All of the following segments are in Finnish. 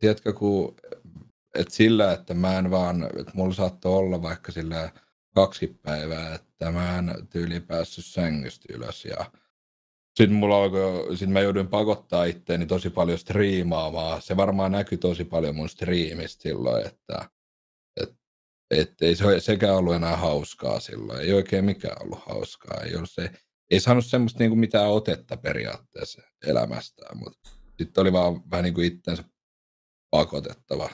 tiedätkö, kun, että sillä, että mä en vaan, että mulla saattoi olla vaikka sillä kaksi päivää, että mä en tyyli päässyt sängystä ylös ja sitten mulla alkoi, sit mä jouduin pakottaa itteeni tosi paljon striimaamaan. Se varmaan näkyy tosi paljon mun striimistä silloin, että et, et ei se sekään ollut enää hauskaa silloin. Ei oikein mikään ollut hauskaa. Ei, ollut se, ei saanut semmoista niinku mitään otetta periaatteessa elämästään, mutta sitten oli vaan vähän niin kuin itsensä pakotettava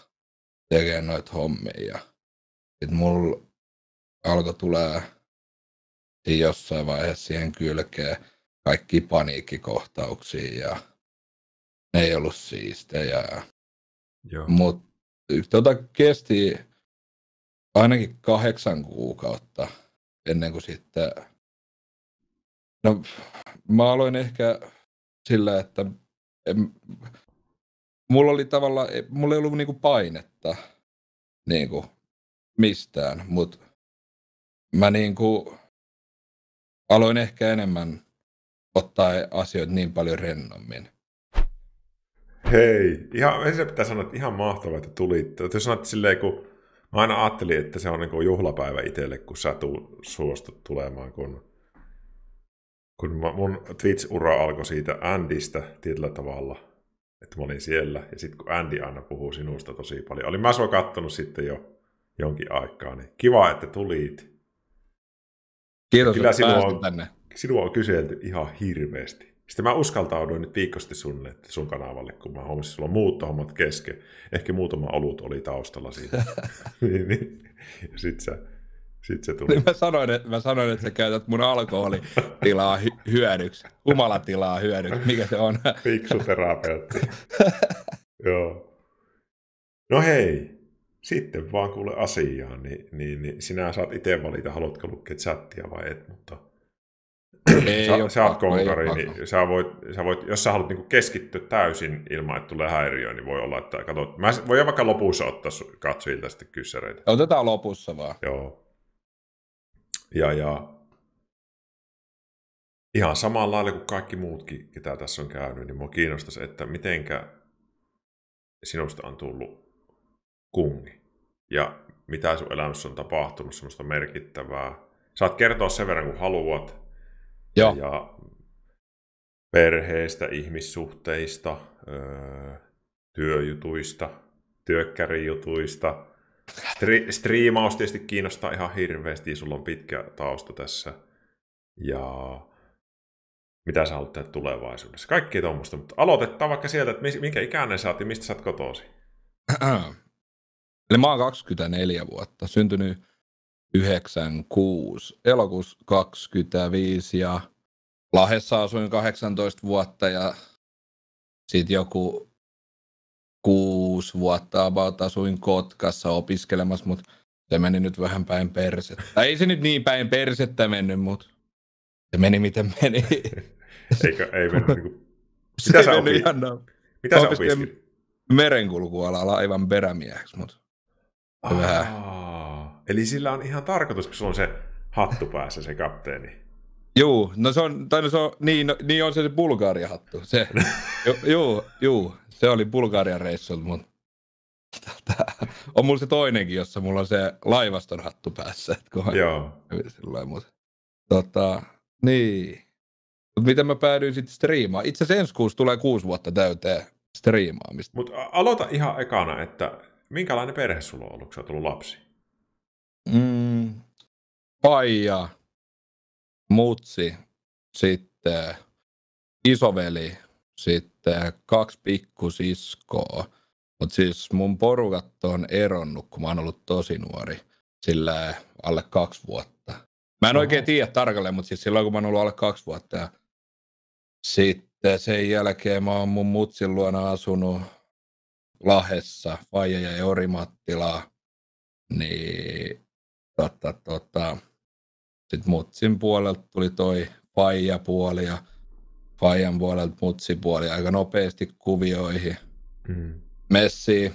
tekemään noita hommia. Ja sitten mulla alkoi tulee jossain vaiheessa siihen kylkeen kaikki paniikkikohtauksia ja ne ei ollut siistejä. Mutta tota kesti ainakin kahdeksan kuukautta ennen kuin sitten... No, mä aloin ehkä sillä, että en, mulla oli tavallaan, mulla ei ollut niinku painetta niinku mistään, mutta mä niinku aloin ehkä enemmän ottaa asioita niin paljon rennommin. Hei, ihan, ensin pitää sanoa, että ihan mahtavaa, että tulit. Jos sanot silleen, kun mä aina ajattelin, että se on niin juhlapäivä itselle, kun sä tu, suostut tulemaan, kun, kun mun Twitch-ura alkoi siitä Andystä tietyllä tavalla, että mä olin siellä, ja sitten kun Andy aina puhuu sinusta tosi paljon, olin mä sua kattonut sitten jo jonkin aikaa, niin kiva, että tulit. Kiitos, Kyllä että sinua on, tänne sinua on kyselty ihan hirveästi. Sitten mä uskaltauduin nyt viikosti sunne, sun kanavalle, kun mä huomasin, että sulla on muuttohommat kesken. Ehkä muutama olut oli taustalla siitä. niin, niin. Ja sit sä, sit se tuli. Niin mä, sanoin, että, mä sanoin, että sä käytät mun alkoholitilaa hy- hyödyksi. Humalatilaa hyödyksi. Mikä se on? Fiksu terapeutti. Joo. No hei, sitten vaan kuule asiaan, niin, niin, niin sinä saat itse valita, haluatko lukea chattia vai et, mutta ei sä, sä oot konkari, niin sä voit, sä voit, jos sä haluat niin keskittyä täysin ilman, että tulee häiriö, niin voi olla, että katsot, mä voin vaikka lopussa ottaa katsojilta sitten kyssäreitä. Otetaan lopussa vaan. Joo. Ja, ja ihan samalla lailla kuin kaikki muutkin, ketä tässä on käynyt, niin mua kiinnostaisi, että mitenkä sinusta on tullut kungi. Ja mitä sun elämässä on tapahtunut, semmoista merkittävää. Saat kertoa sen verran, kun haluat, Joo. ja perheestä, ihmissuhteista, öö, työjutuista, työkkärijutuista. Stri- striimaus tietysti kiinnostaa ihan hirveästi, sulla on pitkä tausta tässä. Ja mitä sä haluat tehdä tulevaisuudessa. Kaikki tuommoista, mutta aloitetaan vaikka sieltä, että minkä ikäinen sä oot ja mistä sä oot kotosi? Eli mä oon 24 vuotta, syntynyt 96, elokuussa 25 ja Lahessa asuin 18 vuotta ja sitten joku kuusi vuotta about asuin Kotkassa opiskelemassa, mutta se meni nyt vähän päin persettä. Tai ei se nyt niin päin persettä mennyt, mutta se meni miten meni. Eikö, ei mennyt niin kuin... Mitä sä opit? Ihan Mitä sä opiskelit? Merenkulkualalla laivan perämieheksi, mutta vähän. Eli sillä on ihan tarkoitus, kun sulla on se hattu päässä, se kapteeni. Juu, no se on, tai no se on, niin, no, niin on se, se Bulgaria hattu. Se, juu, juu, se oli Bulgarian reissu, mutta tota, on mulla se toinenkin, jossa mulla on se laivaston hattu päässä. Että Joo. Silloin, mutta, tota, niin. Mut miten mä päädyin sitten striimaan? Itse asiassa ensi kuussa tulee kuusi vuotta täyteen striimaamista. Mutta aloita ihan ekana, että minkälainen perhe sulla on ollut, kun sä tullut lapsi? Mm, paija, mutsi, sitten isoveli, sitten kaksi pikkusiskoa. Mutta siis mun porukat on eronnut, kun mä oon ollut tosi nuori, sillä alle kaksi vuotta. Mä en oikein tiedä tarkalleen, mutta siis silloin kun mä oon ollut alle kaksi vuotta. Ja sitten sen jälkeen mä oon mun mutsin luona asunut Lahessa, Faija ja Jori Mattila. Niin tota, tota, sitten Mutsin puolelta tuli toi Faija-puoli ja Faijan puolelta Mutsi-puoli aika nopeasti kuvioihin. Mm. Messi.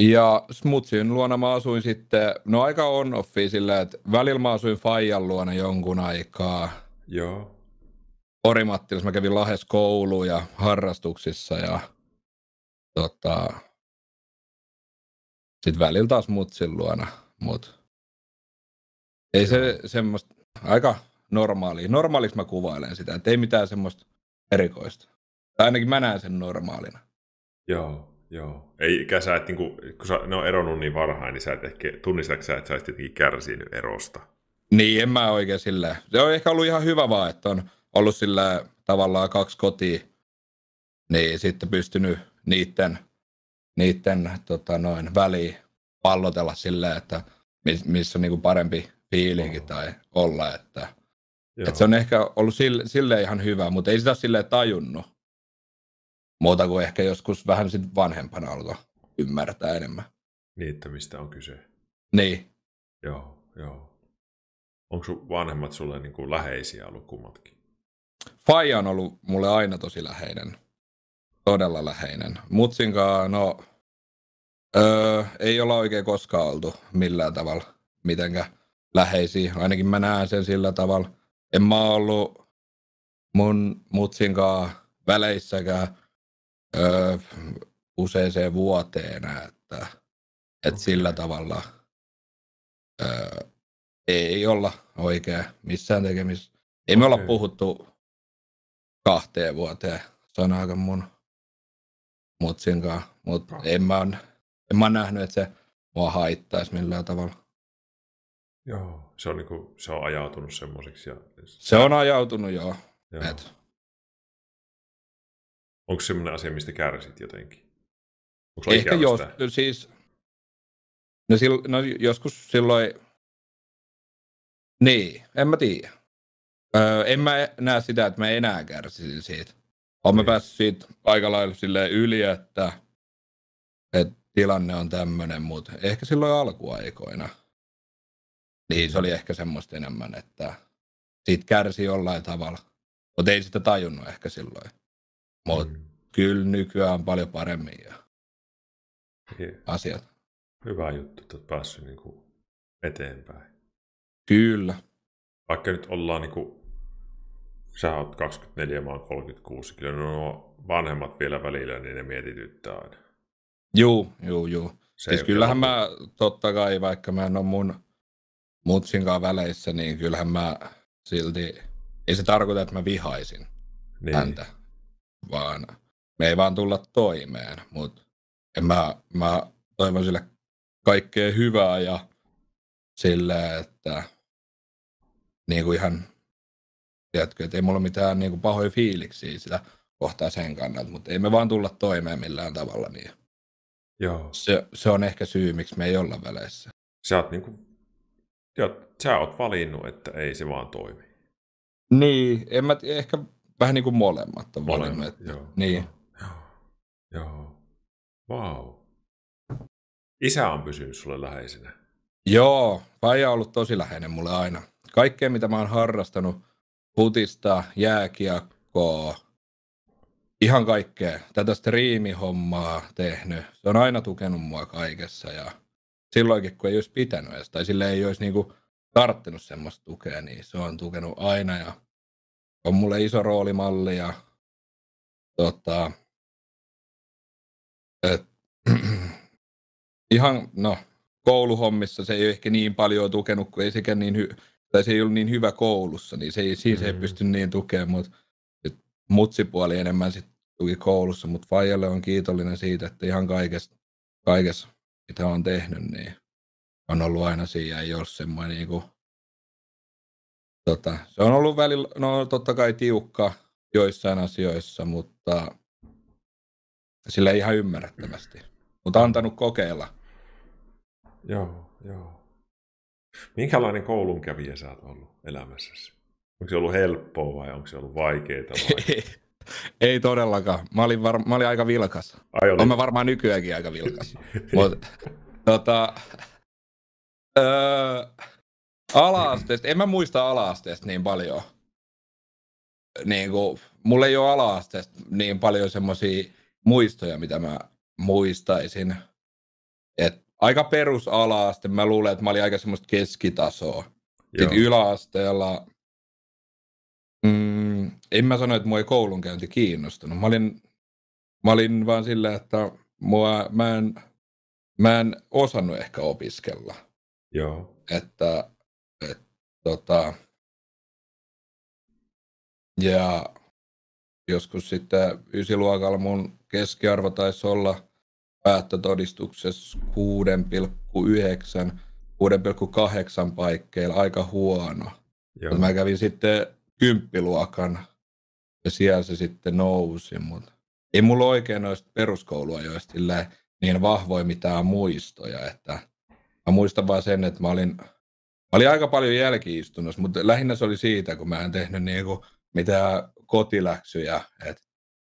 Ja Smutsin luona mä asuin sitten, no aika on offi sillä, että välillä mä asuin Faijan luona jonkun aikaa. Joo. Orimattilassa mä kävin Lahes kouluun ja harrastuksissa ja tota, sitten välillä taas mutsin luona, mut ei se semmoista, aika normaali. Normaaliksi mä kuvailen sitä, että ei mitään semmoista erikoista. Tai ainakin mä näen sen normaalina. Joo, joo. Eikä sä et, niin kuin, kun sä, ne on eronnut niin varhain, niin sä et ehkä, tunnistatko sä, että sä olisit kärsinyt erosta? Niin, en mä oikein silleen. Se on ehkä ollut ihan hyvä vaan, että on ollut sillä tavallaan kaksi kotia, niin sitten pystynyt niiden, niiden tota noin, väliin pallotella silleen, että missä on niinku parempi fiilinki tai olla, että, että se on ehkä ollut sille, sille ihan hyvä, mutta ei sitä silleen tajunnut. Muuta kuin ehkä joskus vähän sit vanhempana alkoi ymmärtää enemmän. Niin, että mistä on kyse. Niin. Joo, joo. Onko sun vanhemmat sulle niin kuin läheisiä ollut kummatkin? Faija on ollut mulle aina tosi läheinen. Todella läheinen. Mutsinkaan, no, öö, ei olla oikein koskaan oltu millään tavalla mitenkään läheisiä. Ainakin mä näen sen sillä tavalla. En mä ollut mun mutsinkaan väleissäkään öö, useeseen vuoteen, että, että okay. sillä tavalla öö, ei olla oikein missään tekemisissä. Ei me okay. olla puhuttu kahteen vuoteen sanaakaan mun mutsinkaan, mutta en mä, en mä nähnyt, että se mua haittaisi millään tavalla. Joo, se on, niinku, se on ajautunut semmoiseksi. Ja... Se on ajautunut, joo. joo. Et. Onko semmoinen asia, mistä kärsit jotenkin? Onko Ehkä jos, siis, no, sil, no joskus silloin, niin, en mä tiedä. Öö, en mä näe sitä, että mä enää kärsisin siitä. Olen niin. päässyt siitä aika lailla silleen yli, että, että tilanne on tämmöinen, mutta ehkä silloin alkuaikoina – niin, se oli ehkä semmoista enemmän, että siitä kärsi jollain tavalla. Mutta ei sitä tajunnut ehkä silloin. Mutta mm. kyllä nykyään on paljon paremmin ja yeah. asiat. Hyvä juttu, että olet päässyt niinku eteenpäin. Kyllä. Vaikka nyt ollaan niinku, sä oot 24, mä oon 36, kyllä nuo vanhemmat vielä välillä, niin ne mietityttää aina. Juu, juu, juu. Se siis kyllähän mä totta kai, vaikka mä en ole mun mutsinkaan väleissä, niin kyllähän mä silti, ei se tarkoita, että mä vihaisin niin. häntä, vaan me ei vaan tulla toimeen, mutta en mä, mä toivon sille kaikkea hyvää ja sille, että niin kuin ihan, tiedätkö, että ei mulla mitään niin kuin pahoja fiiliksiä sitä kohtaa sen kannalta, mutta ei me vaan tulla toimeen millään tavalla. Niin Joo. Se, se on ehkä syy, miksi me ei olla väleissä. Sä oot niin kuin ja sä oot valinnut, että ei se vaan toimi. Niin, en mä ehkä vähän niin kuin molemmat on molemmat, valinnut. Että, joo, niin. Joo, joo. Wow. Isä on pysynyt sulle läheisenä. Joo, Faija on ollut tosi läheinen mulle aina. Kaikkea, mitä mä oon harrastanut, putista, jääkiekkoa, ihan kaikkea. Tätä striimihommaa tehnyt. Se on aina tukenut mua kaikessa ja silloinkin, kun ei olisi pitänyt edes, tai sille ei olisi niinku tarttunut semmoista tukea, niin se on tukenut aina ja on mulle iso roolimalli ja tota, et, ihan no, kouluhommissa se ei ole ehkä niin paljon tukenut, kun ei sekä niin hy- tai se ei ollut niin hyvä koulussa, niin se ei, mm-hmm. se ei mm. pysty niin tukemaan, mutta mutsipuoli enemmän sit tuki koulussa, mutta Fajalle on kiitollinen siitä, että ihan kaikessa, kaikessa mitä on tehnyt, niin on ollut aina siinä, ei ole semmoinen niin kuin, tota, se on ollut välillä, no totta kai tiukka joissain asioissa, mutta sillä ihan ymmärrettävästi. Mutta antanut kokeilla. Joo, joo. Minkälainen koulunkävijä sä oot ollut elämässäsi? Onko se ollut helppoa vai onko se ollut vaikeaa? Vai? Ei todellakaan. Mä olin, var... mä olin aika vilkas. Ai Olen varmaan nykyäänkin aika vilkas. Mut, tota, öö, ala-asteesta, en mä muista ala-asteesta niin paljon. Niin kuin, mulla ei ole ala-asteesta niin paljon semmoisia muistoja, mitä mä muistaisin. Et aika perus ala-aste. Mä luulen, että mä olin aika semmoista keskitasoa. Joo. Sitten yläasteella Mm, en mä sano, että mua ei koulunkäynti kiinnostunut. Mä olin mä olin vaan silleen, että mua, mä, en, mä en osannut ehkä opiskella. Joo. Että, et, tota, ja joskus sitten ysiluokalla mun keskiarvo taisi olla päättötodistuksessa 6,9, 6,8 paikkeilla aika huono. Joo. Mä kävin sitten kymppiluokan ja siellä se sitten nousi, mutta ei mulla oikein noista peruskouluajoista niin vahvoja mitään muistoja, että mä muistan vaan sen, että mä olin, mä olin aika paljon jälkiistunnossa, mutta lähinnä se oli siitä, kun mä en tehnyt niinku mitään kotiläksyjä, että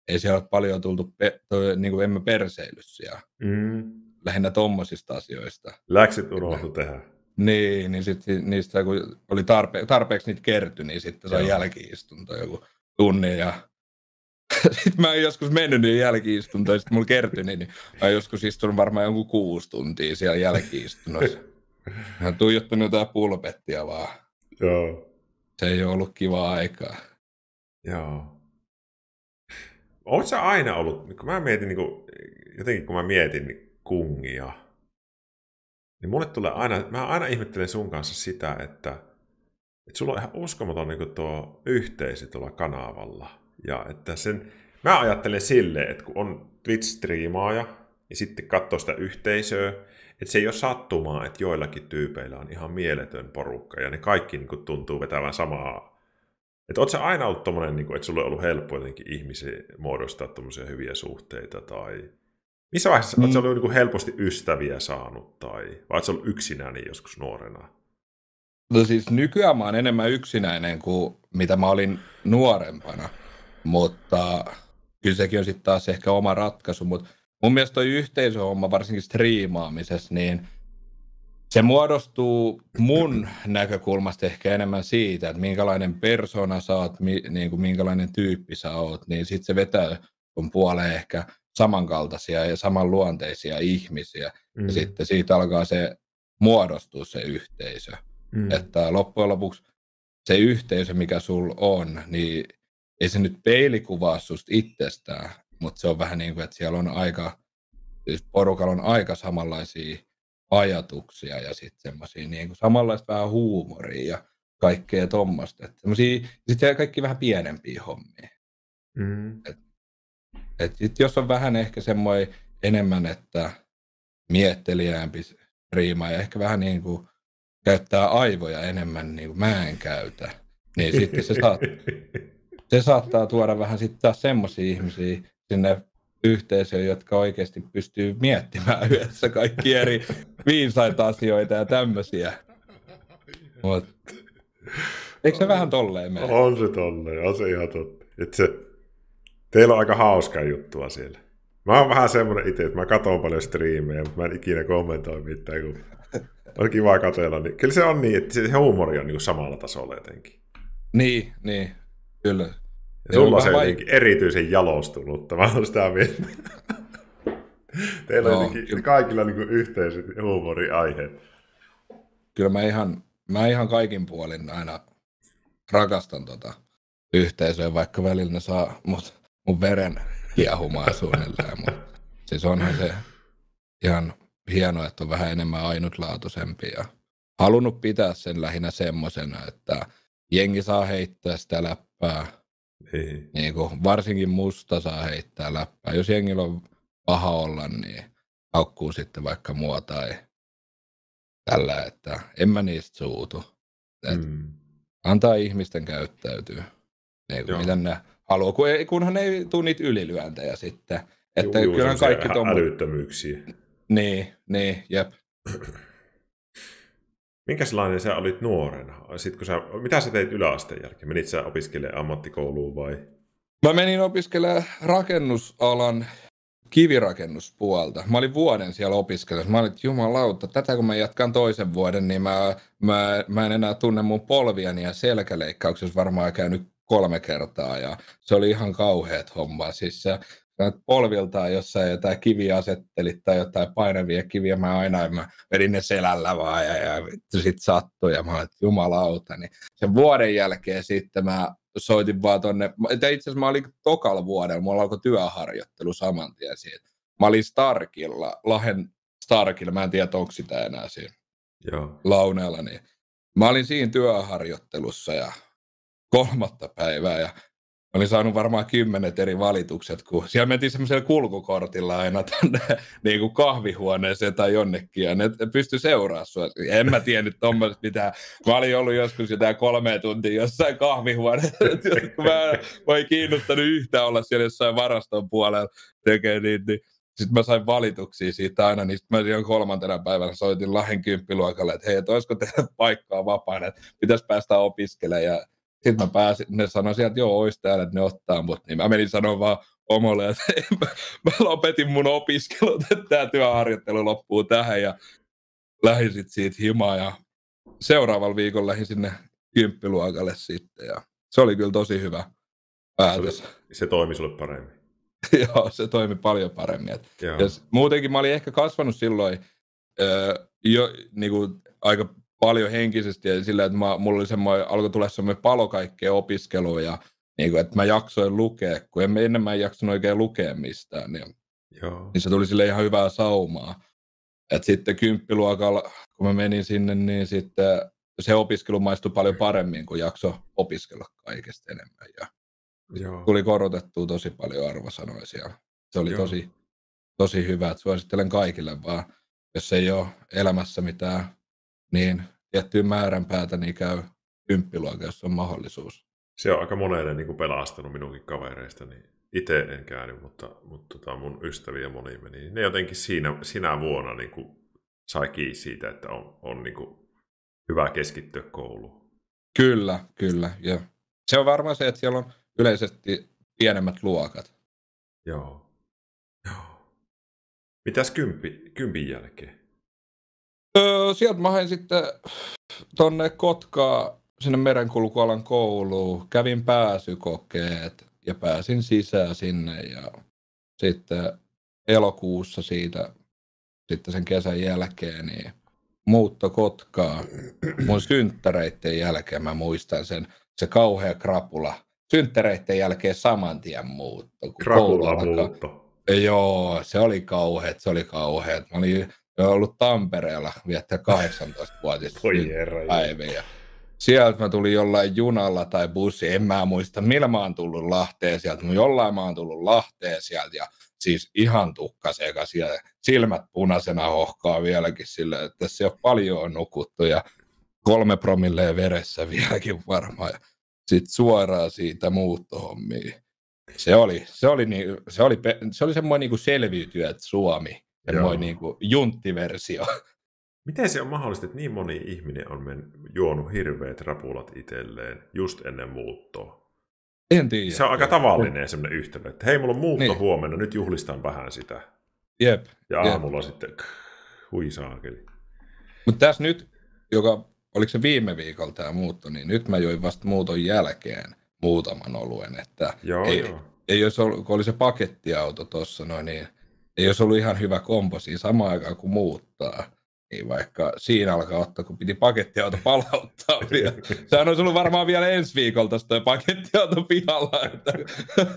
ei siellä ole paljon tultu, pe, toi, niin kuin emme perseilyssä mm. lähinnä tommosista asioista. Läksit unohtu tehdä. Niin, niin sitten niistä kun oli tarpe, tarpeeksi niitä kerty, niin sitten sai jälkiistunto joku tunnin ja sitten mä oon joskus mennyt niin jälkiistuntoon, sitten mulla kertyi, niin mä oon joskus istunut varmaan jonkun kuusi tuntia siellä jälkiistunnossa. Mä oon tuijottanut jotain pulpettia vaan. Joo. Se ei ole ollut kivaa aikaa. Joo. Oletko sä aina ollut, kun mä mietin, niin kuin, jotenkin kun mä mietin kungia, niin mulle tulee aina, mä aina ihmettelen sun kanssa sitä, että, että sulla on ihan uskomaton niin tuo yhteisö tuolla kanavalla. Ja että sen, mä ajattelen silleen, että kun on Twitch-striimaaja, niin sitten katsoo sitä yhteisöä, että se ei ole sattumaa, että joillakin tyypeillä on ihan mieletön porukka, ja ne kaikki niin tuntuu vetävän samaa että ootko aina ollut tommonen, niin kuin, että sulle on ollut helppo jotenkin ihmisiä muodostaa tommosia hyviä suhteita tai... Missä vaiheessa mm. ootko ollut niin helposti ystäviä saanut tai vai ootko ollut yksinäinen joskus nuorena? No siis nykyään mä oon enemmän yksinäinen kuin mitä mä olin nuorempana, mutta kyllä sekin on sitten taas ehkä oma ratkaisu, mutta mun mielestä toi yhteisöhomma, varsinkin striimaamisessa, niin se muodostuu mun näkökulmasta ehkä enemmän siitä, että minkälainen persona sä oot, mi, niin kuin minkälainen tyyppi sä oot, niin sitten se vetää kun puoleen ehkä samankaltaisia ja samanluonteisia ihmisiä. Mm. Ja sitten siitä alkaa se muodostua se yhteisö. Mm. Että loppujen lopuksi se yhteisö, mikä sul on, niin ei se nyt peilikuvaa susta itsestään, mutta se on vähän niin kuin, että siellä on aika, siis porukalla on aika samanlaisia ajatuksia ja sitten semmoisia niin kuin samanlaista vähän huumoria ja kaikkea tuommoista. Sitten kaikki vähän pienempiä hommia. Mm. Et, et sit jos on vähän ehkä semmoinen enemmän, että miettelijäämpi riima ja ehkä vähän niin kuin käyttää aivoja enemmän niin kuin mä en käytä, niin sitten se, saat, se saattaa tuoda vähän sitten taas semmoisia ihmisiä sinne yhteisöön, jotka oikeasti pystyy miettimään yhdessä kaikki eri viisaita asioita ja tämmöisiä. Mut, eikö se vähän tolleen mene? On se tolleen, on se ihan totta. Et se, teillä on aika hauskaa juttua siellä. Mä oon vähän semmoinen itse, että mä katson paljon striimejä, mutta mä en ikinä kommentoi mitään, kun on kiva katsella. Niin, kyllä se on niin, että se huumori on niin samalla tasolla jotenkin. Niin, niin, kyllä. Ja sulla on se vai... erityisen jalostunutta, mä oon sitä mieltä. Teillä no, on kyllä. kaikilla niin yhteiset huumoriaiheet. Kyllä mä ihan, mä ihan kaikin puolin aina rakastan tota yhteisöä, vaikka välillä ne saa mut, mun veren kiehumaan suunnilleen. Mutta siis onhan se ihan hienoa, että on vähän enemmän ainutlaatuisempi ja halunnut pitää sen lähinnä semmosena, että jengi saa heittää sitä läppää. Niin. Niin kuin, varsinkin musta saa heittää läppää. Jos jengillä on paha olla, niin haukkuu sitten vaikka mua tai tällä, että en mä niistä suutu. Et mm. Antaa ihmisten käyttäytyä, niin kuin, miten ne haluaa, kun ei, kunhan ei tule niitä ylilyöntejä sitten. Että Juu, kyllä kaikki tuon... älyttömyyksiä. Niin, niin, jep. Minkälainen sä olit nuorena? Sitten kun sä, mitä sä teit yläasteen jälkeen? Menit sä opiskelemaan ammattikouluun vai? Mä menin opiskelemaan rakennusalan kivirakennuspuolta. Mä olin vuoden siellä opiskelussa. Mä olin, että jumalauta, tätä kun mä jatkan toisen vuoden, niin mä, mä, mä en enää tunne mun polviani ja selkäleikkauksessa varmaan käynyt kolme kertaa. Ja se oli ihan kauheat homma. Siis se, polviltaan jossain jotain kiviä asettelit tai jotain painavia kiviä, mä aina mä vedin ne selällä vaan ja, ja sitten sattui ja mä olin, jumalauta. Niin sen vuoden jälkeen sitten mä soitin vaan tonne, itse asiassa mä olin tokalla vuodella, mulla alkoi työharjoittelu saman tien siitä. Mä olin Starkilla, Lahen Starkilla, mä en tiedä, onko sitä enää siinä Joo. launeella, niin mä olin siinä työharjoittelussa ja kolmatta päivää ja olin saanut varmaan kymmenet eri valitukset, kun siellä mentiin semmoisella kulkukortilla aina tänne niin kuin kahvihuoneeseen tai jonnekin, ja ne pystyi seuraamaan sua. En mä tiennyt tuommoista mitään. Mä olin ollut joskus jotain kolme tuntia jossain kahvihuoneessa, mä, mä en kiinnostanut yhtään olla siellä jossain varaston puolella tekemään niin, niin sitten mä sain valituksia siitä aina, niin sitten mä silloin kolmantena päivänä soitin Lahden kymppiluokalle, että hei, että olisiko teillä paikkaa vapaana, että pitäisi päästä opiskelemaan. Ja sitten mä pääsin, ne sanoi sieltä, että joo, olisi täällä, että ne ottaa mut. Niin mä menin sanoa vaan omolle, että mä, mä lopetin mun opiskelut, että tämä työharjoittelu loppuu tähän. Ja lähdin sitten siitä himaa ja seuraavalla viikolla lähdin sinne kymppiluokalle sitten. Ja se oli kyllä tosi hyvä päätös. Se, se toimi sulle paremmin. Joo, se toimi paljon paremmin. Ja muutenkin mä olin ehkä kasvanut silloin öö, jo niin kuin, aika paljon henkisesti ja sillä, että mä, mulla oli semmoinen, alkoi tulla semmoinen palo kaikkea opiskelua ja niin kuin, että mä jaksoin lukea, kun en, ennen mä en jaksanut oikein lukea mistään, niin, Joo. niin se tuli sille ihan hyvää saumaa. Et sitten kymppiluokalla, kun mä menin sinne, niin sitten se opiskelu maistui paljon paremmin, kun jakso opiskella kaikesta enemmän. Ja Joo. tuli korotettua tosi paljon arvosanoja siellä. Se oli tosi, tosi hyvä, että suosittelen kaikille vaan, jos ei ole elämässä mitään niin tiettyyn määränpäätä, niin käy kymppiluokka, jos on mahdollisuus. Se on aika monelle niin kuin pelastanut minunkin kavereista, niin itse en käynyt, mutta, mutta tota mun ystäviä moni meni. Ne jotenkin siinä, sinä vuonna niin kuin sai kiinni siitä, että on, on niin kuin hyvä keskittyä kouluun. Kyllä, kyllä. Ja se on varmaan se, että siellä on yleisesti pienemmät luokat. Joo. Joo. Mitäs kympi, kympin jälkeen? Öö, sieltä mä hain sitten tonne Kotkaa sinne merenkulkualan kouluun. Kävin pääsykokeet ja pääsin sisään sinne ja sitten elokuussa siitä sitten sen kesän jälkeen niin muutto Kotkaa. Mun synttäreiden jälkeen mä muistan sen, se kauhea krapula synttäreiden jälkeen saman tien muutto. Krapula muutto. Joo, se oli kauheat, se oli kauheat. Mä olin ollut Tampereella viettää 18-vuotista päiviä. Sieltä mä tulin jollain junalla tai bussi, en mä muista millä mä oon tullut Lahteen sieltä, mutta jollain mä oon tullut Lahteen sieltä ja siis ihan tukka siellä silmät punaisena hohkaa vieläkin sille, että se on paljon nukuttu ja kolme promilleen veressä vieläkin varmaan. Ja sitten suoraan siitä muuttohommiin. Se oli, se oli, niin, se oli, se oli semmoinen niin selviytyä, Suomi, semmoinen niin kuin junttiversio. Miten se on mahdollista, että niin moni ihminen on men, juonut hirveät rapulat itselleen just ennen muuttoa? En tiedä. Se on aika tavallinen semmoinen yhtälö, että hei, mulla on muutto niin. huomenna, nyt juhlistan vähän sitä. Jep. Ja aamulla jep. sitten, hui saakeli. Mutta tässä nyt, joka oliko se viime viikolla tämä muutto, niin nyt mä join vasta muuton jälkeen muutaman oluen, että joo, ei, joo. ei olisi ollut, kun oli se pakettiauto tuossa noin, niin ei olisi ollut ihan hyvä kompo siinä samaan aikaan kuin muuttaa. Niin vaikka siinä alkaa ottaa, kun piti pakettiauto palauttaa vielä. Sehän olisi ollut varmaan vielä ensi viikolla tuosta pakettiauto pihalla. Että...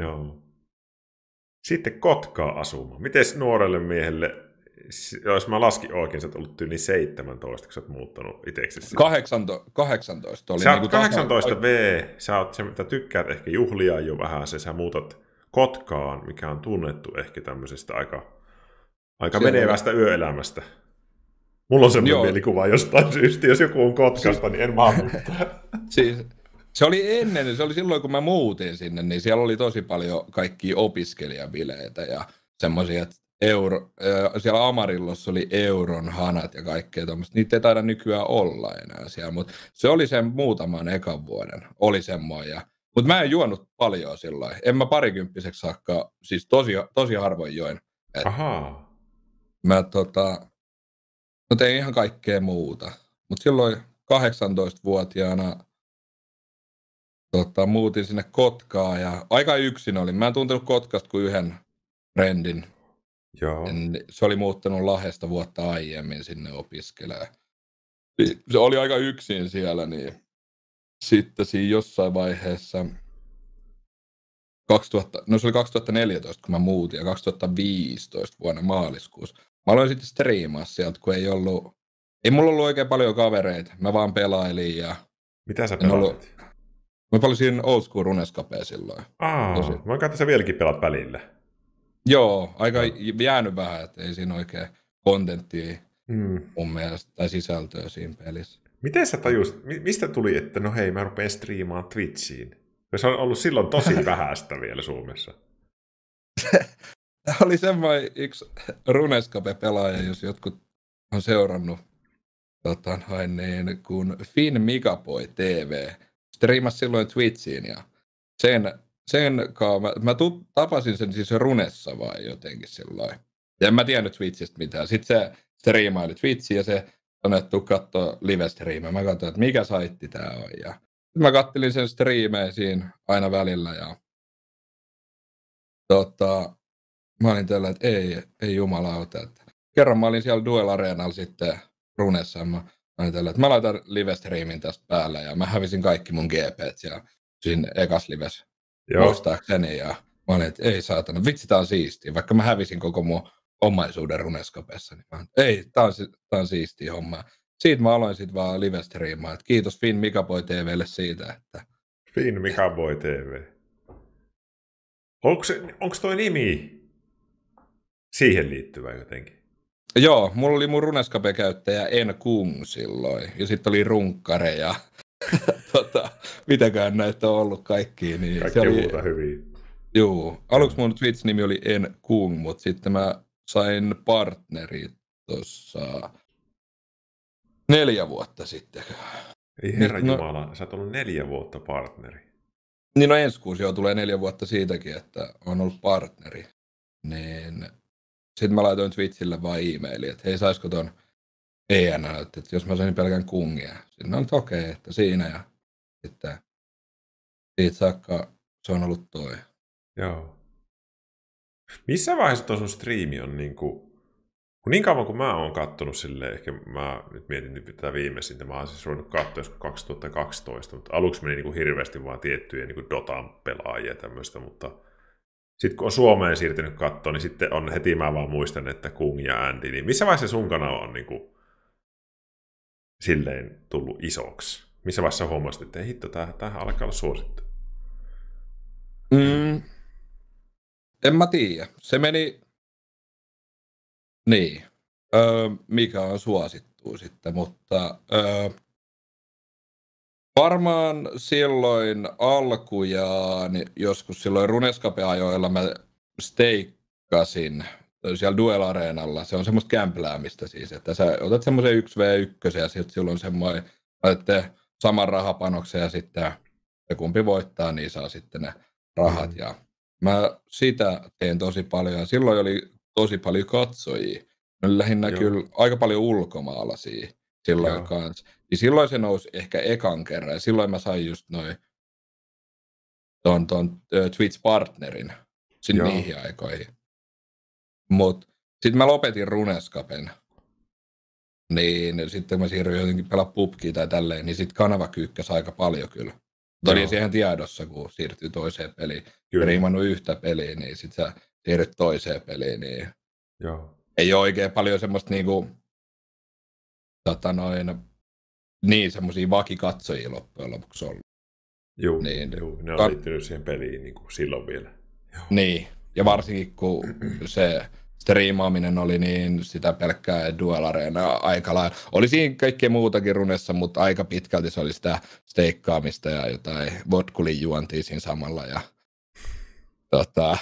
Joo. Sitten Kotkaa asumaan. Miten nuorelle miehelle jos mä laskin oikein, sä oot ollut yli 17, kun sä oot muuttanut itseksi. 18, 18 oli. Sä oot niin 18 tasa... V, sä oot se, mitä tykkäät ehkä juhlia jo vähän, se sä muutat Kotkaan, mikä on tunnettu ehkä tämmöisestä aika, aika menevästä on... yöelämästä. Mulla on semmoinen mielikuva jostain syystä, jos joku on Kotkasta, niin en mä siis, se oli ennen, se oli silloin kun mä muutin sinne, niin siellä oli tosi paljon kaikkia opiskelijabileitä ja semmoisia, että euro, siellä Amarillossa oli euron hanat ja kaikkea tuommoista. Niitä ei taida nykyään olla enää siellä, mutta se oli sen muutaman ekan vuoden. Oli semmoinen. Mutta mä en juonut paljon silloin. En mä parikymppiseksi saakka, siis tosi, tosi harvoin join. Et Ahaa. Mä tota, mä tein ihan kaikkea muuta. Mutta silloin 18-vuotiaana tota, muutin sinne Kotkaan ja aika yksin olin. Mä en tuntenut Kotkasta kuin yhden friendin Joo. En, se oli muuttanut Lahdesta vuotta aiemmin sinne opiskelemaan. Se oli aika yksin siellä, niin sitten siinä jossain vaiheessa 2000, no se oli 2014, kun mä muutin, ja 2015 vuonna maaliskuussa. Mä aloin sitten striimaa sieltä, kun ei ollut, ei mulla ollut oikein paljon kavereita. Mä vaan pelailin ja... Mitä sä pelasit? Ollut, mä pelasin Old School Runescapea silloin. Aa, Tosi. mä katsoin, sä vieläkin pelat välillä. Joo, aika no. jäänyt vähän, että ei siinä oikein kontenttia mm. mun mielestä, tai sisältöä siinä pelissä. Miten sä tajus, mistä tuli, että no hei, mä rupean striimaan Twitchiin? Se on ollut silloin tosi vähäistä vielä Suomessa. Tämä oli semmoinen yksi Runescape-pelaaja, jos jotkut on seurannut tota, niin, kun Finn Migaboy TV striimasi silloin Twitchiin ja sen, sen kaa, mä, mä tapasin sen siis Runessa vai jotenkin silloin. Ja en mä tiennyt Twitchistä mitään. Sitten se striimaili Twitchiin ja se tuu katsoa live striimiä. Mä katsoin, että mikä saitti tää on. Ja mä kattelin sen striimejä siinä aina välillä ja tota, mä olin tällä, että ei, ei jumalauta. Että kerran mä olin siellä Duel Areenalla sitten runessa. Mä olin tällä, että mä laitan live-striimin tästä päälle ja mä hävisin kaikki mun GP siellä siinä ekas lives muistaakseni. Ja mä olin, että ei saatana, vitsi tää on siistiä. Vaikka mä hävisin koko mun omaisuuden runeskapessa, niin mä ei, tää on, tää on siistiä homma. Siitä mä aloin sitten vaan live striimaa. Kiitos Finn Mikaboy TVlle siitä, että... Finn Mikaboy TV. Onko, se, onko toi nimi siihen liittyvä jotenkin? Joo, mulla oli mun Runescape-käyttäjä En Kung silloin, ja sitten oli runkkare ja tota, mitäkään näitä on ollut kaikki. Niin Kaikki se oli... muuta hyviä. Joo, aluksi mun Twitch-nimi oli En Kung, mutta sitten mä sain partneri tuossa neljä vuotta sitten. Ei herra niin, Jumala, no, sä oot ollut neljä vuotta partneri. Niin no ensi kuusi jo tulee neljä vuotta siitäkin, että on ollut partneri. Niin sitten mä laitoin Twitchille vaan e-maili, että hei saisiko ton EN, että jos mä saisin pelkän kungia. Sitten on okei, okay, että siinä ja sitten siitä saakka se on ollut toi. Joo. Missä vaiheessa tuo sun striimi on niin kuin kun niin kauan kuin mä oon kattonut sille, ehkä mä nyt mietin nyt tätä viimeisintä, mä oon siis ruvennut katsoa 2012, mutta aluksi meni niin kuin hirveästi vaan tiettyjä niin kuin Dotan pelaajia ja tämmöistä, mutta sitten kun on Suomeen siirtynyt katsoa, niin sitten on heti mä vaan muistan, että Kung ja Andy, niin missä vaiheessa sun kanava on niin kuin silleen tullut isoksi? Missä vaiheessa huomasit, että ei hitto, tämähän alkaa olla suosittu? Mm, en mä tiedä. Se meni niin, öö, mikä on suosittu sitten, mutta öö, varmaan silloin alkujaan, joskus silloin Runescape-ajoilla mä steikkasin siellä Duel Areenalla. Se on semmoista kämpläämistä siis, että sä otat semmoisen 1v1 ja sitten silloin semmoinen, että saman rahapanoksen ja sitten ja kumpi voittaa, niin saa sitten ne rahat. Mm. Ja mä sitä teen tosi paljon. Ja silloin oli tosi paljon katsojia. Ne lähinnä Joo. kyllä aika paljon ulkomaalaisia silloin Joo. kanssa. Niin silloin se nousi ehkä ekan kerran. Ja silloin mä sain just noin ton, ton Twitch-partnerin sinne Joo. niihin aikoihin. Mutta sitten mä lopetin Runescapen. Niin sitten mä siirryin jotenkin pelaa pubkia tai tälleen, niin sitten kanava kyykkäsi aika paljon kyllä. Mutta oli siihen tiedossa, kun siirtyi toiseen peliin. Kyllä. Riimannut yhtä peliä, niin sitten sä siirryt toiseen peliin, niin Joo. ei ole oikein paljon semmoista niinku, tota noin, niin semmoisia vakikatsojia loppujen lopuksi ollut. Joo, niin, juu, ne on liittynyt siihen peliin niin kuin silloin vielä. Joo. Niin, ja varsinkin kun se striimaaminen oli niin sitä pelkkää Dual Arena aika lailla. Oli siinä kaikkea muutakin runessa, mutta aika pitkälti se oli sitä steikkaamista ja jotain vodkulin juontia siinä samalla. Ja, tota,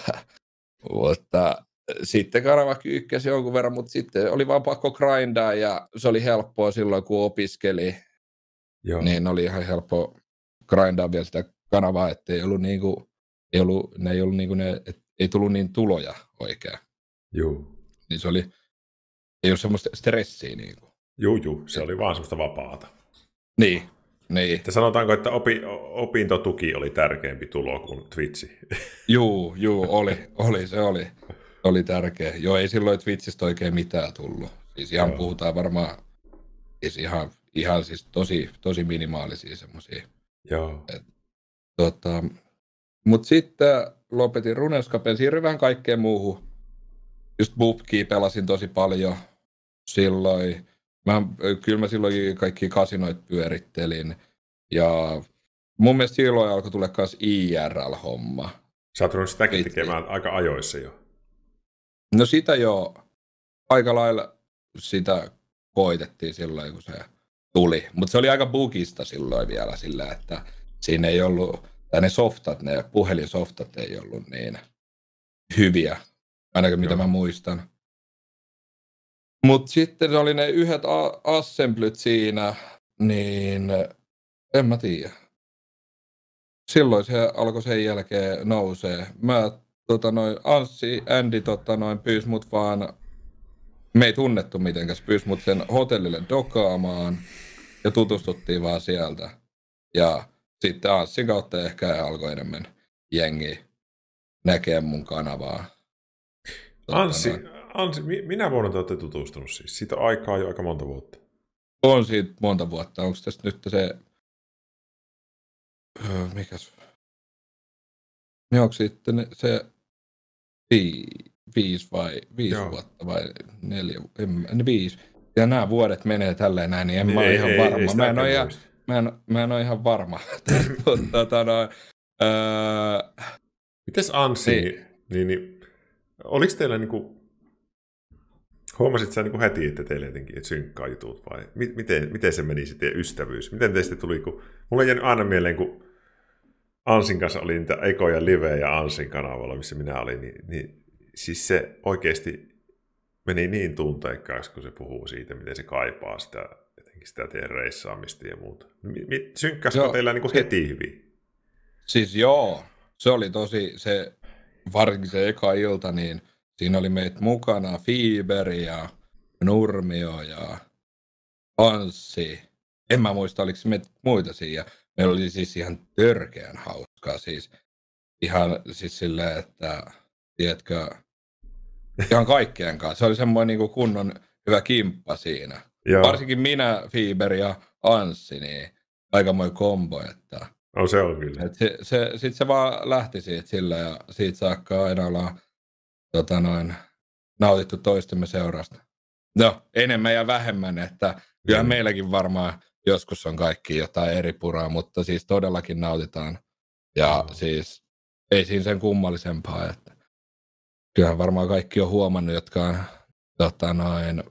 mutta sitten Karava kyykkäsi jonkun verran, mutta sitten oli vaan pakko grindaa ja se oli helppoa silloin, kun opiskeli. Joo. Niin oli ihan helppo grindaa vielä sitä kanavaa, että ei ollut niinku, ei ollut, ne ei ollut niinku ne, et, ei tullut niin tuloja oikein. Joo. Niin se oli, ei ole semmoista stressiä niinku. Joo, joo, se oli vaan semmoista vapaata. Niin, niin. Että sanotaanko, että opi, opintotuki oli tärkeämpi tulo kuin Twitchi? Juu, juu, oli, oli, se oli, oli tärkeä. Joo, ei silloin Twitchistä oikein mitään tullut. Siis ihan Joo. puhutaan varmaan, siis ihan, ihan siis tosi, tosi minimaalisia semmoisia Joo. Tota, Mutta sitten lopetin Runescapen, siirryin vähän kaikkeen muuhun. Just Bubkia pelasin tosi paljon silloin. Mä, kyllä mä silloin kaikki kasinoit pyörittelin. Ja mun mielestä silloin alkoi tulla myös IRL-homma. Sä oot sitäkin tekemään aika ajoissa jo. No sitä jo aika lailla sitä koitettiin silloin, kun se tuli. Mutta se oli aika bugista silloin vielä sillä, että siinä ei ollut, tai ne softat, ne puhelinsoftat ei ollut niin hyviä, ainakin mitä Joo. mä muistan. Mutta sitten oli ne yhdet assemblyt siinä, niin en mä tiedä. Silloin se alkoi sen jälkeen nousee. Mä, tota noin, Anssi, Andy tota noin, pyysi mut vaan, me ei tunnettu mitenkään, pyysi mut sen hotellille dokaamaan ja tutustuttiin vaan sieltä. Ja sitten Anssin kautta ehkä alkoi enemmän jengi näkee mun kanavaa. Anssi, Anssi, minä vuonna te olette tutustunut siis? Siitä aikaa jo aika monta vuotta. On siitä monta vuotta. Onko tästä nyt se... Öö, mikäs? Niin onko sitten se vi, viisi vai viisi Joo. vuotta vai neljä, en, viisi. Ja nämä vuodet menee tälleen näin, niin en niin, mä ole ihan ei, varma. Ei, mä, en ole ihan, mä, en, mä en ole ihan varma. tota, no, öö, Mites Ansi, niin, niin, niin oliko teillä niinku Huomasit sä niin kuin heti, että teille jotenkin että synkkaa jutut vai miten, miten se meni sitten ystävyys? Miten teistä tuli, kun mulla jäänyt aina mieleen, kun Ansin kanssa oli niitä ekoja livejä Ansin kanavalla, missä minä olin, niin, niin siis se oikeasti meni niin tunteikkaaksi, kun se puhuu siitä, miten se kaipaa sitä, jotenkin sitä teidän reissaamista ja muuta. Synkkäsikö teillä niin kuin heti hyvin? Siis joo, se oli tosi, se, varsinkin se eka ilta, niin Siinä oli meitä mukana Fiber ja Nurmio ja Anssi. En mä muista, oliko meitä muita siinä. Meillä oli siis ihan törkeän hauskaa. Siis ihan siis silleen, että tiedätkö, ihan kaikkien kanssa. Se oli semmoinen niin kuin kunnon hyvä kimppa siinä. Joo. Varsinkin minä, Fiber ja Anssi, niin moi kombo, että No se on kyllä. Et se, se, Sitten se vaan lähti siitä sillä ja siitä saakka aina ollaan tota noin, nautittu toistemme seurasta. No, enemmän ja vähemmän, että kyllä mm. meilläkin varmaan joskus on kaikki jotain eri puraa, mutta siis todellakin nautitaan. Ja mm. siis ei siinä sen kummallisempaa, että kyllähän varmaan kaikki on huomannut, jotka on tota noin,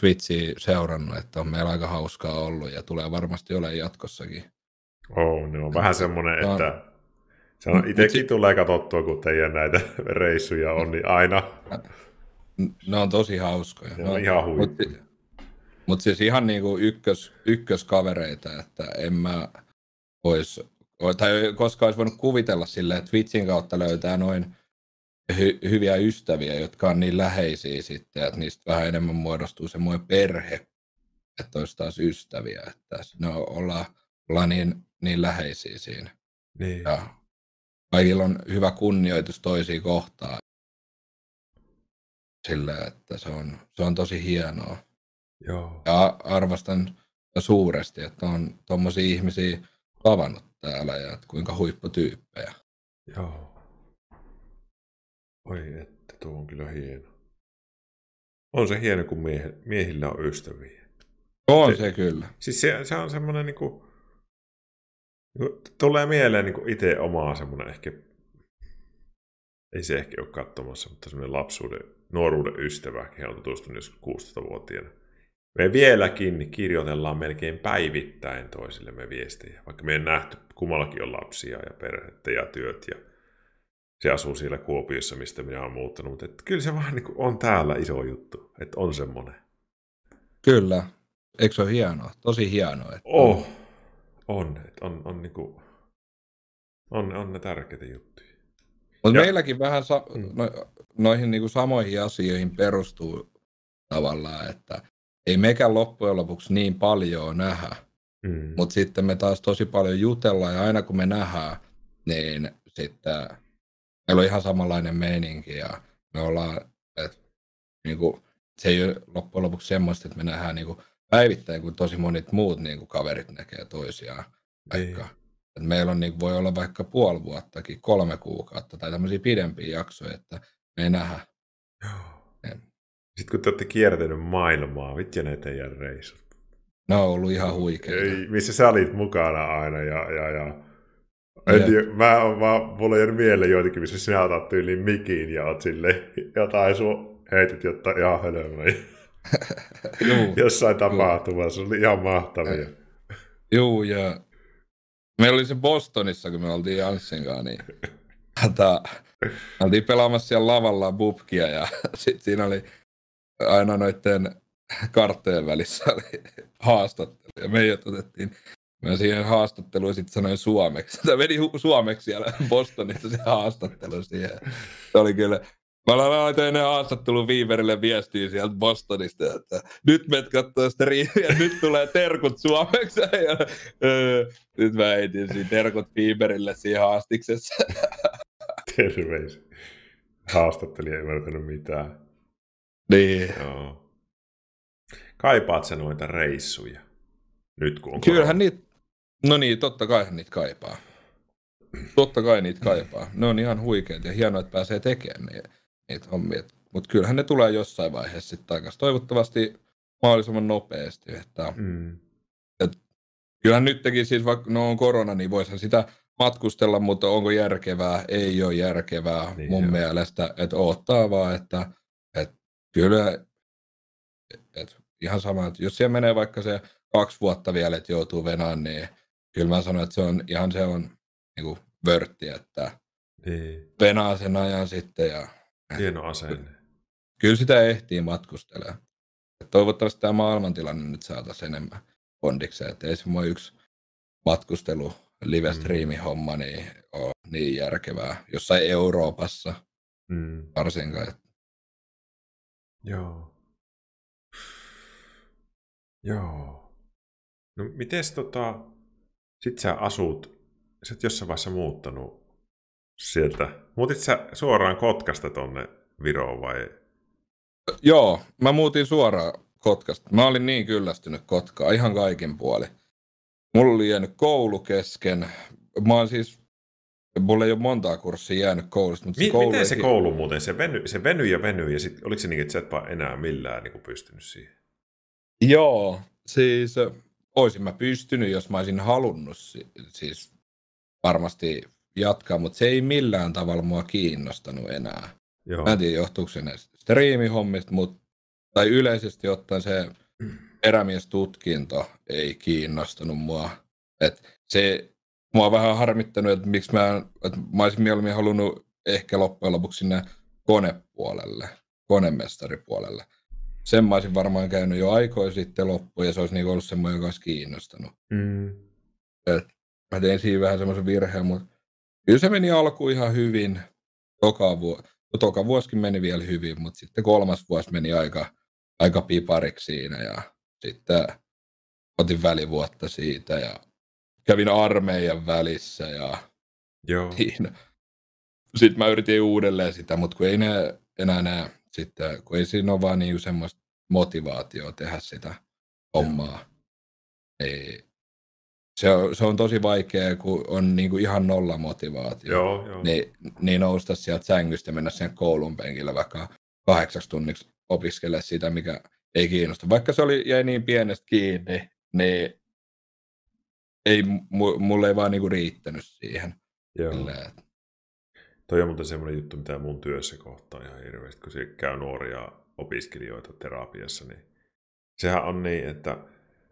Switchiä seurannut, että on meillä aika hauskaa ollut ja tulee varmasti olemaan jatkossakin. Oh, ne on vähän semmoinen, että se on itsekin tulee katsottua, kun teidän näitä reissuja on, niin aina. Ne on tosi hauskoja. Ne on no, ihan Mutta mut siis ihan niinku ykkös, ykköskavereita, että en mä vois, tai koska olisi voinut kuvitella silleen, että Twitchin kautta löytää noin hy- hyviä ystäviä, jotka on niin läheisiä sitten, että niistä vähän enemmän muodostuu semmoinen perhe, että olisi taas ystäviä, että ne on, ollaan, ollaan niin, niin läheisiä siinä. Niin. Ja kaikilla on hyvä kunnioitus toisiin kohtaan. Sillä, että se on, se on tosi hienoa. Joo. Ja arvostan suuresti, että on tuommoisia ihmisiä tavannut täällä ja että kuinka huipputyyppejä. Joo. Oi että, tuo on kyllä hieno. On se hieno, kun miehe, miehillä on ystäviä. On se, se kyllä. Siis se, se on semmoinen niin kuin, Tulee mieleen niin itse omaa semmoinen ehkä, ei se ehkä ole katsomassa, mutta semmoinen lapsuuden, nuoruuden ystävä, hän on tutustunut jos 16-vuotiaana. Me vieläkin kirjoitellaan melkein päivittäin toisillemme viestejä, vaikka me ei nähty, kummallakin on lapsia ja perhettä ja työt ja se asuu siellä Kuopiossa, mistä minä olen muuttanut, mutta että kyllä se vaan niin on täällä iso juttu, että on semmoinen. Kyllä, eikö se ole hienoa? Tosi hienoa. Että oh. On, että on, on, niinku, on, on ne tärkeitä juttuja. Mutta meilläkin vähän sa- mm. no, noihin niinku samoihin asioihin perustuu tavallaan, että ei mekään loppujen lopuksi niin paljon nähdä, mm. mutta sitten me taas tosi paljon jutellaan ja aina kun me nähdään, niin sitten meillä on ihan samanlainen meininki ja me ollaan, että niinku, se ei ole loppujen lopuksi semmoista, että me nähdään niinku päivittäin, kun tosi monet muut niin kuin kaverit näkee toisiaan. Vaikka. Niin. Et meillä on, niin voi olla vaikka puoli vuottakin, kolme kuukautta tai tämmöisiä pidempiä jaksoja, että me ei nähdä. Sitten kun te olette kiertänyt maailmaa, vittu ne teidän reissut. Ne on ollut ihan huikeita. Ei, missä sä olit mukana aina ja, ja, ja en tiedä, mä, mä, mulla ei mieleen joitakin, missä sinä otat tyyliin mikiin ja oot sille jotain sun heitit jotta ihan hölmöä. Jossain tapahtumassa, se oli ihan mahtavia. Joo, ja meillä oli se Bostonissa, kun me oltiin Janssin kanssa, niin tota, me oltiin pelaamassa siellä lavalla bubkia ja sitten siinä oli aina noiden karttojen välissä oli haastattelu. Ja meidät otettiin Mä siihen haastatteluun sitten sanoin suomeksi. Tämä meni suomeksi siellä Bostonissa se haastattelu siihen. Se oli kyllä, Mä laitoin ennen haastattelun Viiverille viestiä sieltä Bostonista, että nyt menet katsoa sitä riiviä, nyt tulee terkut suomeksi. Ja, öö, nyt mä heitin siinä terkut Viiverille siinä haastiksessa. Terveisiä. Haastattelija ei ymmärtänyt mitään. Niin. Joo. Kaipaat sä noita reissuja? Nyt kun on Kyllähän niitä, no niin, totta kai niitä kaipaa. Totta kai niitä kaipaa. Ne on ihan huikeat ja hienoa, että pääsee tekemään niitä, niitä hommia. Mutta kyllähän ne tulee jossain vaiheessa sitten takaisin. Toivottavasti mahdollisimman nopeasti. Että, mm. et, kyllähän nytkin siis, vaikka no on korona, niin voisihan sitä matkustella, mutta onko järkevää? Ei ole järkevää niin mun jo. mielestä. Että odottaa vaan, että, että kyllä et, ihan sama, että jos siellä menee vaikka se kaksi vuotta vielä, että joutuu venaan, niin kyllä mä sanon, että se on ihan se on niin kuin vörtti, että niin. venaa sen ajan sitten. Ja, Hieno asenne. Kyllä sitä ehtii matkustelemaan. Toivottavasti tämä maailmantilanne nyt saataisiin enemmän kondikseen, että ei semmoinen yksi matkustelu, live streami homma niin ole niin järkevää jossain Euroopassa mm. varsinkaan. Joo. Joo. No mites tota, sit sä asut, sä oot jossain vaiheessa muuttanut sieltä. Muutit sä suoraan Kotkasta tonne Viroon vai? Joo, mä muutin suoraan Kotkasta. Mä olin niin kyllästynyt Kotkaa ihan kaikin puoli. Mulla oli jäänyt koulu kesken. Mä oon siis, mulla ei ole montaa kurssia jäänyt koulusta. Mutta Mi- se koulu miten se koulu muuten, se venyi, se venyi ja venyi ja sit, oliko se niin, että sä et vaan enää millään niin pystynyt siihen? Joo, siis olisin mä pystynyt, jos mä olisin halunnut siis varmasti jatkaa, mutta se ei millään tavalla mua kiinnostanut enää. Joo. Mä en tiedä, johtuuko se näistä striimihommista, mutta tai yleisesti ottaen se erämiestutkinto ei kiinnostanut mua. Et se mua on vähän harmittanut, että miksi mä, että mä olisin mieluummin halunnut ehkä loppujen lopuksi sinne konepuolelle, konemestaripuolelle sen mä olisin varmaan käynyt jo aikoja sitten loppuun, ja se olisi niin ollut semmoinen, joka olisi kiinnostanut. Mm. Et mä tein siinä vähän semmoisen virheen, mutta kyllä se meni alkuun ihan hyvin. Toka, vu- no, toka vuosikin meni vielä hyvin, mutta sitten kolmas vuosi meni aika, aika pipariksi siinä, ja sitten otin välivuotta siitä, ja kävin armeijan välissä, ja Joo. Siinä. Sitten mä yritin uudelleen sitä, mutta kun ei ne enää näe sitten, kun ei siinä ole vaan niin semmoista motivaatioa tehdä sitä hommaa. Ei, se, on, se on tosi vaikea, kun on niin kuin ihan nolla motivaatio. Joo, joo. Niin, niin nousta sieltä sängystä ja mennä sen koulun penkillä vaikka kahdeksaksi tunniksi opiskele sitä, mikä ei kiinnosta. Vaikka se oli, jäi niin pienestä kiinni, niin ei, mulle ei vaan niinku riittänyt siihen. Joo. Toi on muuten semmoinen juttu, mitä mun työssä kohtaa ihan hirveästi, kun se käy nuoria opiskelijoita terapiassa, niin sehän on niin, että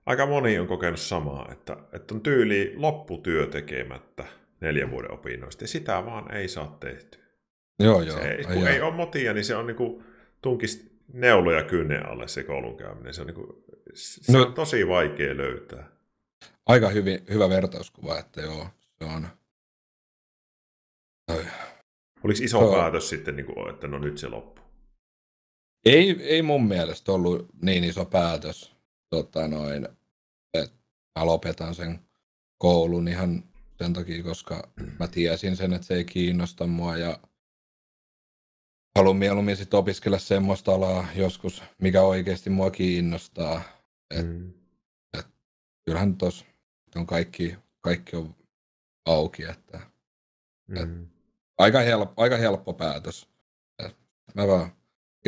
aika moni on kokenut samaa, että, että on tyyli lopputyö tekemättä neljän vuoden opinnoista, ja sitä vaan ei saa tehty. Joo, joo. Se ei, kun ei ole motia, niin se on niinku tunkis neuloja kynnen alle se koulun käyminen. Se on, niinku, se no, on tosi vaikea löytää. Aika hyvin, hyvä vertauskuva, että joo, se on. Oliko iso Joo. päätös sitten, niin kuin, että no nyt se loppu? Ei, ei mun mielestä ollut niin iso päätös, tota noin, että mä lopetan sen koulun ihan sen takia, koska mä tiesin sen, että se ei kiinnosta mua ja haluan mieluummin sitten opiskella semmoista alaa joskus, mikä oikeasti mua kiinnostaa. Et, mm. et, kyllähän tuossa on kaikki kaikki on auki. Että, Mm. aika, helppo, aika helppo päätös. Et mä vaan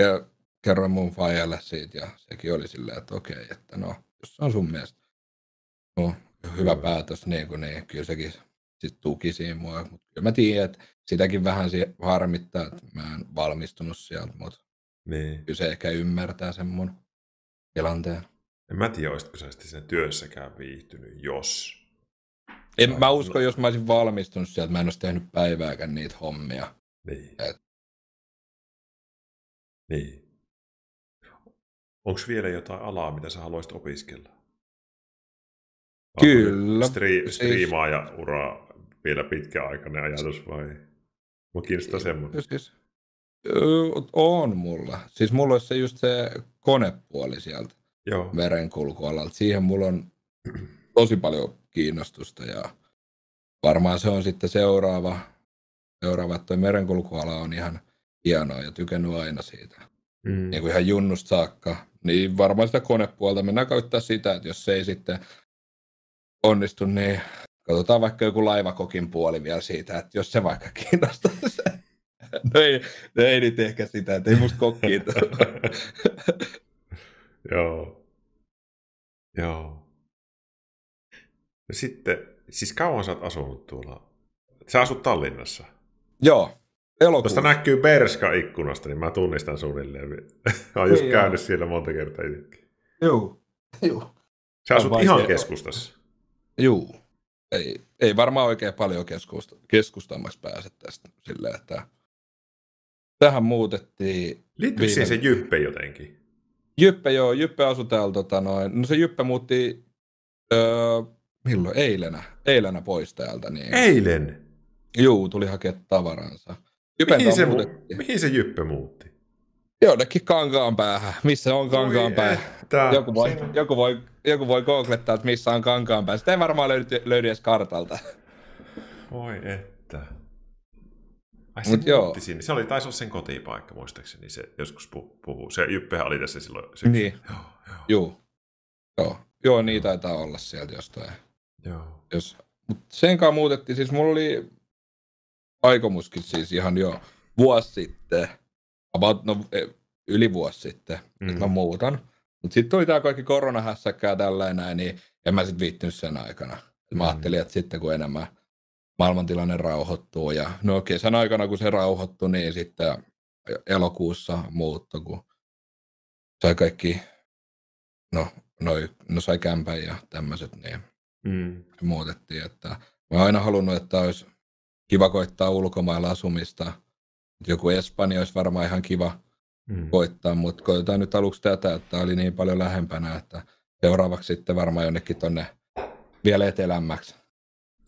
ke- kerroin mun faijalle siitä ja sekin oli silleen, että okei, että no, jos se on sun mielestä no, hyvä päätös, niin, kuin, niin kyllä sekin sit tuki siinä mua. Mutta kyllä mä tiedän, että sitäkin vähän harmittaa, että mä en valmistunut sieltä, mutta Niin. kyllä se ehkä ymmärtää sen mun tilanteen. En mä tiedä, olisitko sä sitten siinä työssäkään viihtynyt, jos. En, No, mä no. jos mä olisin valmistunut sieltä, mä en olisi tehnyt päivääkään niitä hommia. Niin. Et- Niin. Onko vielä jotain alaa, mitä sä haluaisit opiskella? Kyllä, Stri- siis- striimaaja ura vielä pitkäaikainen ajatus vai? Mua kiinnostaa semmoinen. Siis, öö, on mulla. Siis mulla olisi se just se konepuoli sieltä Joo. merenkulkualalta. Siihen mulla on tosi paljon kiinnostusta ja varmaan se on sitten seuraava, seuraava että merenkulkuala on ihan hienoa ja tykännyt aina siitä. Mm. Niin kuin ihan junnusta saakka. Niin varmaan sitä konepuolta mennään käyttää sitä, että jos se ei sitten onnistu, niin katsotaan vaikka joku laivakokin puoli vielä siitä, että jos se vaikka kiinnostaa se. No ei, no ei nyt ehkä sitä, että ei musta kokkiin. Joo. Joo. Ja sitten, siis kauan sä oot asunut tuolla? Sä asut Tallinnassa. Joo, Tuosta elokuussa. näkyy Berska ikkunasta, niin mä tunnistan suunnilleen. Mä oon just Niin käynyt joo. siellä monta kertaa itsekin. Joo. Joo. Sä asut On ihan keskustassa. Juu. Ei, ei varmaan oikein paljon keskusta, keskustammaksi pääse tästä silleen, että tähän muutettiin. Liittyykö siihen se Viime- Jyppe jotenkin? Jyppe, joo, Jyppe asui täällä, tota noin, no se Jyppe muutti, öö, milloin, eilenä, eilenä pois täältä, niin Eilen. juu, tuli hakea tavaransa. Jypen Mihin se, mu- muutettiin. mihin se Jyppe muutti? Jonnekin kankaan päähän, missä on kankaan Voi pää. että. Joku voi, Siinä- joku, voi, joku voi googlettaa, että missä on kankaan pää. Sitä ei varmaan löydy, löydy edes kartalta. Voi että. Ai se Mut joo. sinne. Se oli, taisi olla sen kotipaikka muistaakseni, se joskus pu- puhuu. Se Jyppehän oli tässä silloin syksyllä. Niin. Joo, joo. Juu. Joo, joo niin taitaa olla sieltä jostain. joo. Jos, mut sen kanssa muutettiin, siis mulla oli aikomuskin siis ihan jo vuosi sitten, about, no, e, yli vuosi sitten, mm. että mä Mm. muutan. Mutta sitten tuli tää kaikki koronahässäkkää tälleen näin, niin en mä sitten viittynyt sen aikana. Mä Mm. ajattelin, että sitten kun enemmän maailmantilanne rauhoittuu ja no kesän aikana kun se rauhoittui, niin sitten elokuussa muutto, kun sai kaikki, no, noi, no sai kämpän ja tämmöiset, niin Mm. muutettiin. Että mä oon aina halunnut, että olisi kiva koittaa ulkomailla asumista. Joku Espanja olisi varmaan ihan kiva Mm. koittaa, mutta koitetaan nyt aluksi tätä, että oli niin paljon lähempänä, että seuraavaksi sitten varmaan jonnekin tonne vielä etelämmäksi.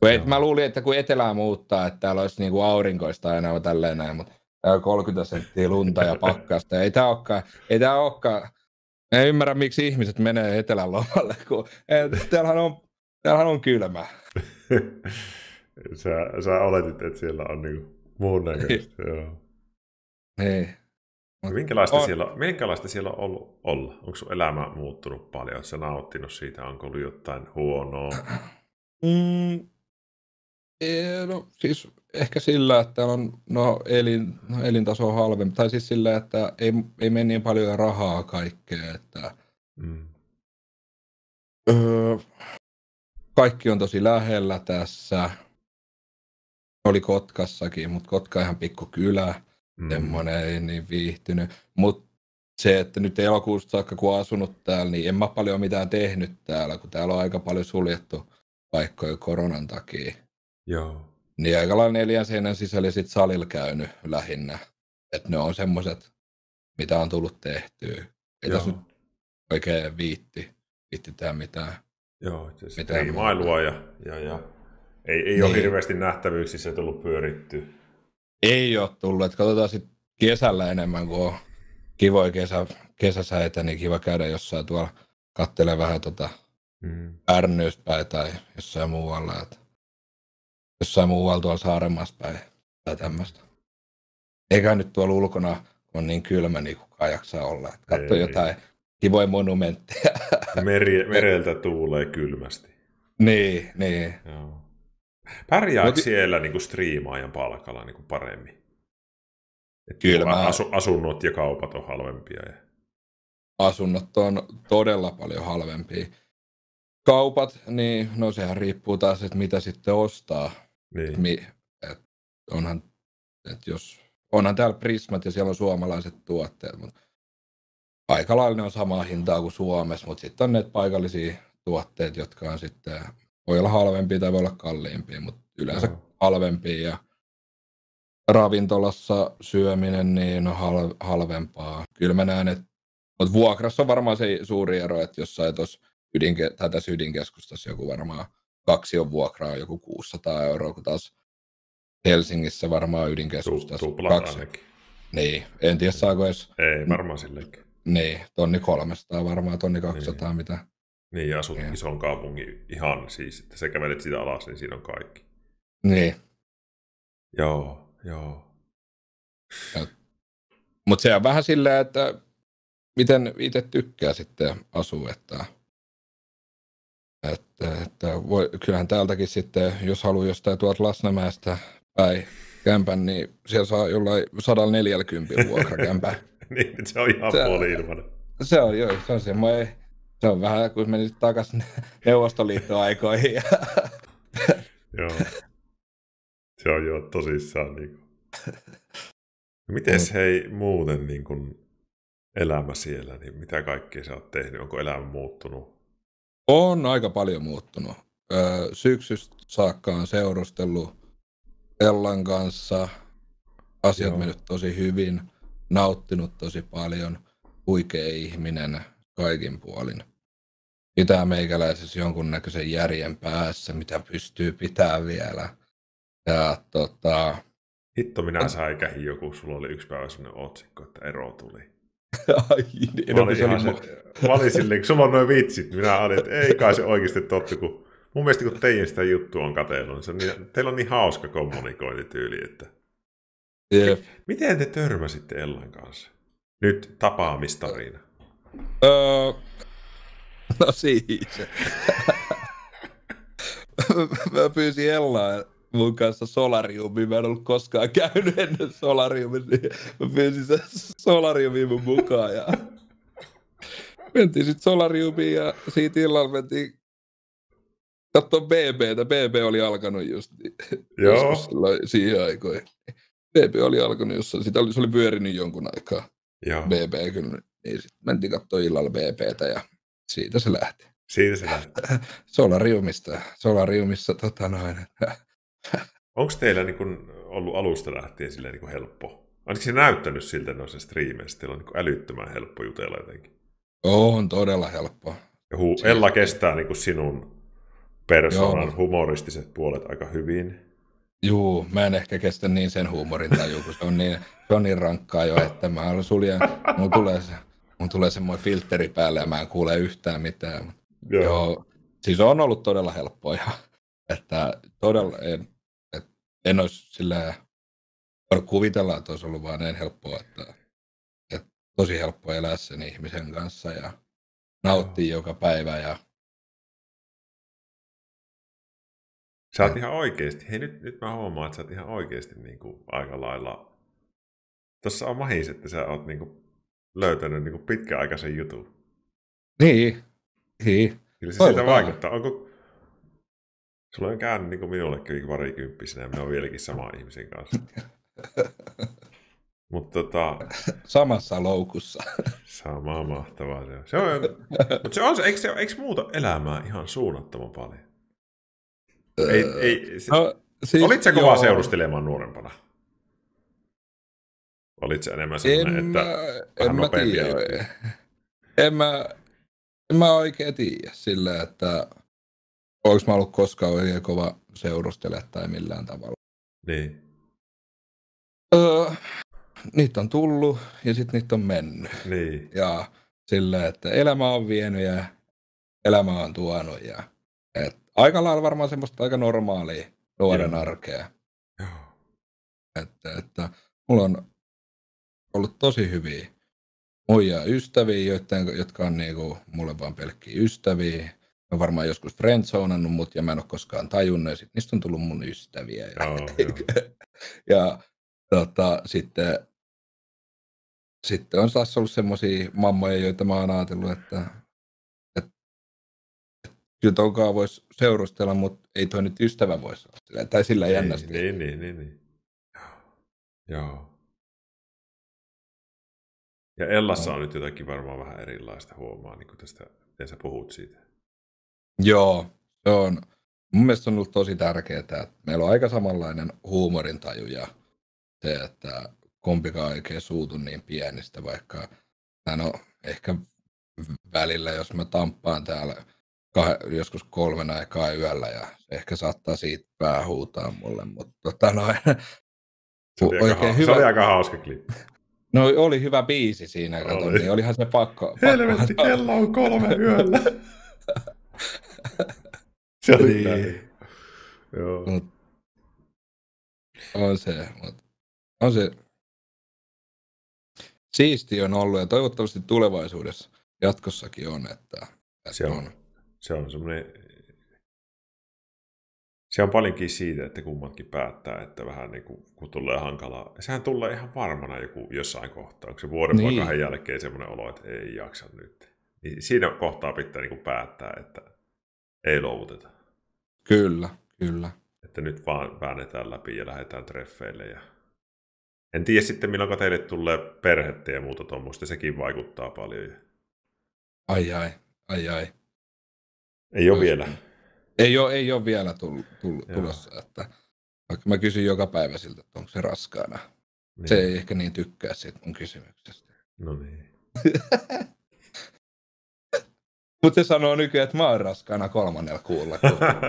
Kun et, mä luulin, että kun etelää muuttaa, että täällä olisi niinku aurinkoista aina tälleen näin, mutta täällä on 30 senttiä lunta ja pakkasta. Ei tää olekaan, ei tää olekaan. En ymmärrä, miksi ihmiset menee etelän lomalle, kun et, täällähän on, täällähän on kylmä. sä, sä oletit, että siellä on niinku muun näköistä. joo. Niin. Minkälaista, On. siellä, minkälaista siellä on ollut olla? Onko sun elämä muuttunut paljon? Oletko sä nauttinut siitä? Onko ollut jotain huonoa? Mm, ei, no, siis ehkä sillä, että on no, elin, no, elintaso on halvempi. Tai siis sillä, että ei, ei mene niin paljon rahaa kaikkea. Että, Mm. öö, kaikki on tosi lähellä tässä. Oli Kotkassakin, mutta Kotka ihan pikku kylä. Mm. Semmoinen ei niin viihtynyt. Mutta se, että nyt elokuusta saakka kun on asunut täällä, niin en mä paljon mitään tehnyt täällä, kun täällä on aika paljon suljettu paikkoja koronan takia. Joo. Niin aika lailla neljän seinän sisällä sit salilla käynyt lähinnä. Että ne on semmoset, mitä on tullut tehtyä. Ei tässä nyt oikein viitti, viitti mitään. Joo, se Mitään ja, ja, ja ei, ei ole Niin. hirveästi nähtävyyksissä tullut pyöritty. Ei ole tullut, että katsotaan sitten kesällä enemmän, kun on kivoja kesä, kesäsäitä, niin kiva käydä jossain tuolla kattelee vähän tota Mm. Ärnyyspäin tai jossain muualla. Että jossain muualla tuolla Saarenmaassa päin tai tämmöistä. Eikä nyt tuolla ulkona, on niin kylmä, niin kukaan jaksaa olla. Että katso Ei. jotain kivoja monumentteja. Meri, mereltä tuulee kylmästi. Niin, niin. Joo. Pärjääkö Mut- siellä niin kuin striimaajan palkalla niin kuin paremmin? Et Kyllä mä- asu, asunnot ja kaupat on halvempia. Ja... asunnot on todella paljon halvempia. Kaupat, niin no sehän riippuu taas, että mitä sitten ostaa. Niin. Mi, et onhan, et jos, onhan täällä Prismat ja siellä on suomalaiset tuotteet, mutta aika lailla ne on samaa hintaa kuin Suomessa, mutta sitten on ne paikallisia tuotteet, jotka on sitten, voi olla halvempia tai voi olla kalliimpia, mutta yleensä Joo. halvempia ja ravintolassa syöminen niin on hal, halvempaa. Kyllä mä näen, että mutta vuokrassa on varmaan se suuri ero, että jossain tuossa ydinke, tai tässä ydinkeskustassa joku varmaan kaksi on vuokraa joku 600 euroa, kun taas Helsingissä varmaan Tu, ydinkeskustassa tuplat kaksi. ainakin. Niin, en tiedä saako edes, Ei, varmaan silleenkin. niin, tonni 300 varmaan, tonni 200 Niin. mitä. Niin, ja asut Joo. ison kaupungin ihan siis, että sä kävelet siitä alas, niin siinä on kaikki. Niin, Joo, joo. mutta se on vähän silleen, että miten itse tykkää sitten asua, että, että, että voi, kyllähän täältäkin sitten, jos haluaa jostain tuolta Lasnamäestä päin kämpän, niin siellä saa jollain 140 vuokrakämpää. niin, se on ihan puoli ilman. Se on joo, se on semmoinen, se on vähän kuin menisit takaisin Neuvostoliittoaikoihin. Ja, Joo. Se on jo tosissaan. Niin kuin. Mites hei muuten niin kuin elämä siellä, niin mitä kaikkea sä oot tehnyt? Onko elämä muuttunut? on aika paljon muuttunut. Syksystä saakka on seurustellut Ellan kanssa. Asiat Joo. mennyt tosi hyvin. Nauttinut tosi paljon. Huikea ihminen kaikin puolin. Pitää meikäläisessä jonkunnäköisen järjen päässä, mitä pystyy pitää vielä. Ja tota, Hitto, minä säikähin joku, sulla oli yksi päivä sellainen otsikko, että ero tuli. ai, niin, Mä olin, se ihan mä olin silleen, kun sulla on noin vitsit, minä olin, että ei kai se oikeasti totta, kun mun mielestä kun teidän sitä juttua on katsellut, niin, niin teillä on niin hauska kommunikointityyli, että Jep. miten te törmäsitte Ellan kanssa? Nyt tapaamistarina. Öö, no siis. mä pyysin Ellaa mun kanssa solariumiin. Mä en ollut koskaan käynyt ennen solariumin, niin mä pyysin sen solariumiin mun mukaan. Ja mentiin sitten solariumiin ja siitä illalla mentiin katsoa BBtä. BB oli alkanut just Joo. joskus silloin siihen aikoihin. BB oli alkanut jossain, sitä oli, se oli pyörinyt jonkun aikaa. Joo, BB kyllä. Niin sitten mentiin katsoa illalla BBtä ja siitä se lähti. siitä se lähti. Solariumista. Solariumissa tota noin. Onko teillä niin kun ollut alusta lähtien silleen niin kun helppo? Ainakin se näyttänyt siltä noissa striimeissä, teillä on niin älyttömän helppo jutella jotenkin. On todella helppo. Hu- Ella kestää niin kuin sinun persoonan Joo. humoristiset puolet aika hyvin. Juu, mä en ehkä kestä niin sen huumorin taju, kun se on niin, se on niin rankkaa jo, että mä suljen, mun tulee, se, mun tulee semmoinen filtteri päälle ja mä en kuule yhtään mitään. Joo. Joo, siis on ollut todella helppoa ja että todella en, et, en olisi voinut kuvitella, että olisi ollut vaan näin helppoa, että, että tosi helppo elää sen ihmisen kanssa ja nauttii joka päivä ja Sä oot ihan oikeasti, hei nyt, nyt mä huomaan, että sä oot ihan oikeasti niin kuin aika lailla, tuossa on mahis, että sä oot niin kuin löytänyt niin kuin pitkäaikaisen jutun. niin, niin. Kyllä se Toivotaan. vaikuttaa. Onko, sulla on käynyt niin kuin minullekin parikymppisenä ja minä olen vieläkin sama ihmisen kanssa. Mutta tota, samassa loukussa. sama mahtavaa se on. Se on, mutta se on, se- eikö, se, eikö muuta elämää ihan suunnattoman paljon? Ei, ei, se, No, siis, Olit sä kova seurustelemaan nuorempana? Olit sä enemmän sellainen, En että mä, vähän en mä tiedä. En mä, en mä oikein tiedä sillä, että onko mä ollut koskaan oikein kova seurustele tai millään tavalla. Niin, Öö, niitä on tullut ja sitten niitä on mennyt. niin, Ja sillä, että elämä on vienyt ja elämä on tuonut. Ja, et, aika lailla varmaan semmoista aika normaalia nuoren Joo. arkea. joo, Että, että mulla on ollut tosi hyviä muija ystäviä, joiden, jotka on niinku mulle vaan pelkkiä ystäviä. on varmaan joskus friendzonannut mut ja mä en ole koskaan tajunnut ja sit niistä on tullut mun ystäviä. Ja, Joo, joo. ja tota, sitten, sitten on taas ollut semmoisia mammoja, joita mä oon ajatellut, että, että, että kyllä tonkaan voisi seurustella, mutta ei toi nyt ystävä voisi olla sillä, tai sillä Niin, jännästi. niin, niin, niin, niin. Joo. Ja Ellassa on nyt jotakin varmaan vähän erilaista huomaa, niin kuin tästä, miten sä puhut siitä. Joo, se on. Mun mielestä on ollut tosi tärkeää, että meillä on aika samanlainen huumorintaju ja se, että kumpikaan oikein suutu niin pienistä, vaikka no, ehkä välillä, jos mä tamppaan täällä kah- joskus kolmen aikaa yöllä ja se ehkä saattaa siitä pää huutaa mulle, mutta tota noin, Se oli, aika, oikein hyvä. se oli aika hauska klippi. No oli hyvä biisi siinä, kato, Oli. niin olihan se pakko. pakko Helvetti, kello on kolme yöllä. se oli Niin. Joo. Mut on se, mut on se siisti on ollut ja toivottavasti tulevaisuudessa jatkossakin on, että, että Se on. Se on semmoinen... Se on paljonkin siitä, että kummatkin päättää, että vähän niin kuin, kun tulee hankalaa. Sehän tulee ihan varmana joku jossain kohtaa. Onko se vuoden niin. Kahden jälkeen semmoinen olo, että ei jaksa nyt. Niin siinä kohtaa pitää niin kuin päättää, että ei luovuteta. Kyllä, kyllä. Että nyt vaan väännetään läpi ja lähdetään treffeille. Ja... En tiedä sitten, milloin teille tulee perhettä ja muuta tuommoista. Sekin vaikuttaa paljon. Ai ai, ai ai. Ei ole Joo. vielä. Ei ole, ei ole vielä tullut, tullut, Joo. tulossa, että vaikka mä kysyn joka päivä siltä, että onko se raskaana. Niin. Se ei ehkä niin tykkää siitä mun kysymyksestä. No niin. Mutta se sanoo nykyään, että mä oon raskaana kolmannella kuulla.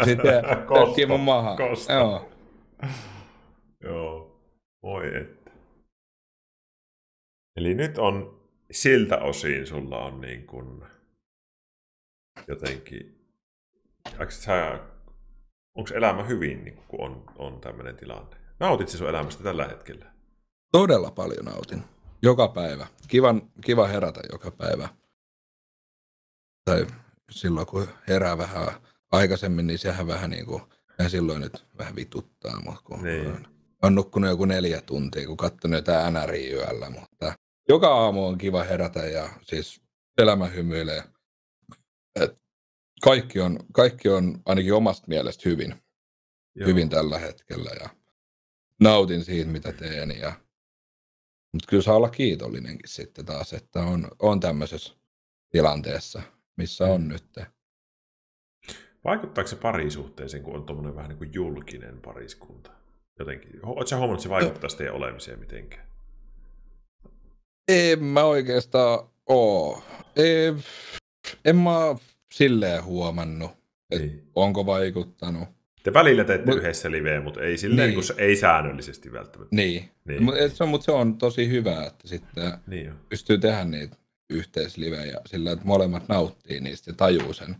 Sitten tökkii mun maha. kosto. Joo. Joo, voi että. Eli nyt on siltä osin sulla on niin kuin jotenkin, onko elämä hyvin, niin kun on, on tämmöinen tilanne? Nautit sun elämästä tällä hetkellä? Todella paljon nautin. Joka päivä. Kivan, kiva herätä joka päivä. Tai silloin kun herää vähän aikaisemmin, niin sehän vähän niin kuin, ja silloin nyt vähän vituttaa, mutta kun Niin. on, on nukkunut joku neljä tuntia, kun katsonut jotain NRI yöllä, mutta joka aamu on kiva herätä ja siis elämä hymyilee. Et kaikki, on, kaikki on ainakin omasta mielestä hyvin, Joo. hyvin tällä hetkellä ja nautin siitä, mitä teen. Ja... Mutta kyllä saa olla kiitollinenkin sitten taas, että on, on tämmöisessä tilanteessa, missä on Mm. nyt. Vaikuttaako se parisuhteeseen, kun on tuommoinen vähän niin kuin julkinen pariskunta? Jotenkin. Oletko sä huomannut, että se vaikuttaa teidän olemiseen mitenkään? En mä oikeastaan oo. Ei, en mä silleen huomannut, Et Niin. onko vaikuttanut. Te välillä teette Mut- yhdessä liveä, mutta ei silleen, Niin. niin. ei säännöllisesti välttämättä. Niin. Niin. Mut et se, on, mut se on tosi hyvä, että sitten Niin pystyy tehdä niitä yhteislivejä sillä, että molemmat nauttii niistä ja tajuu sen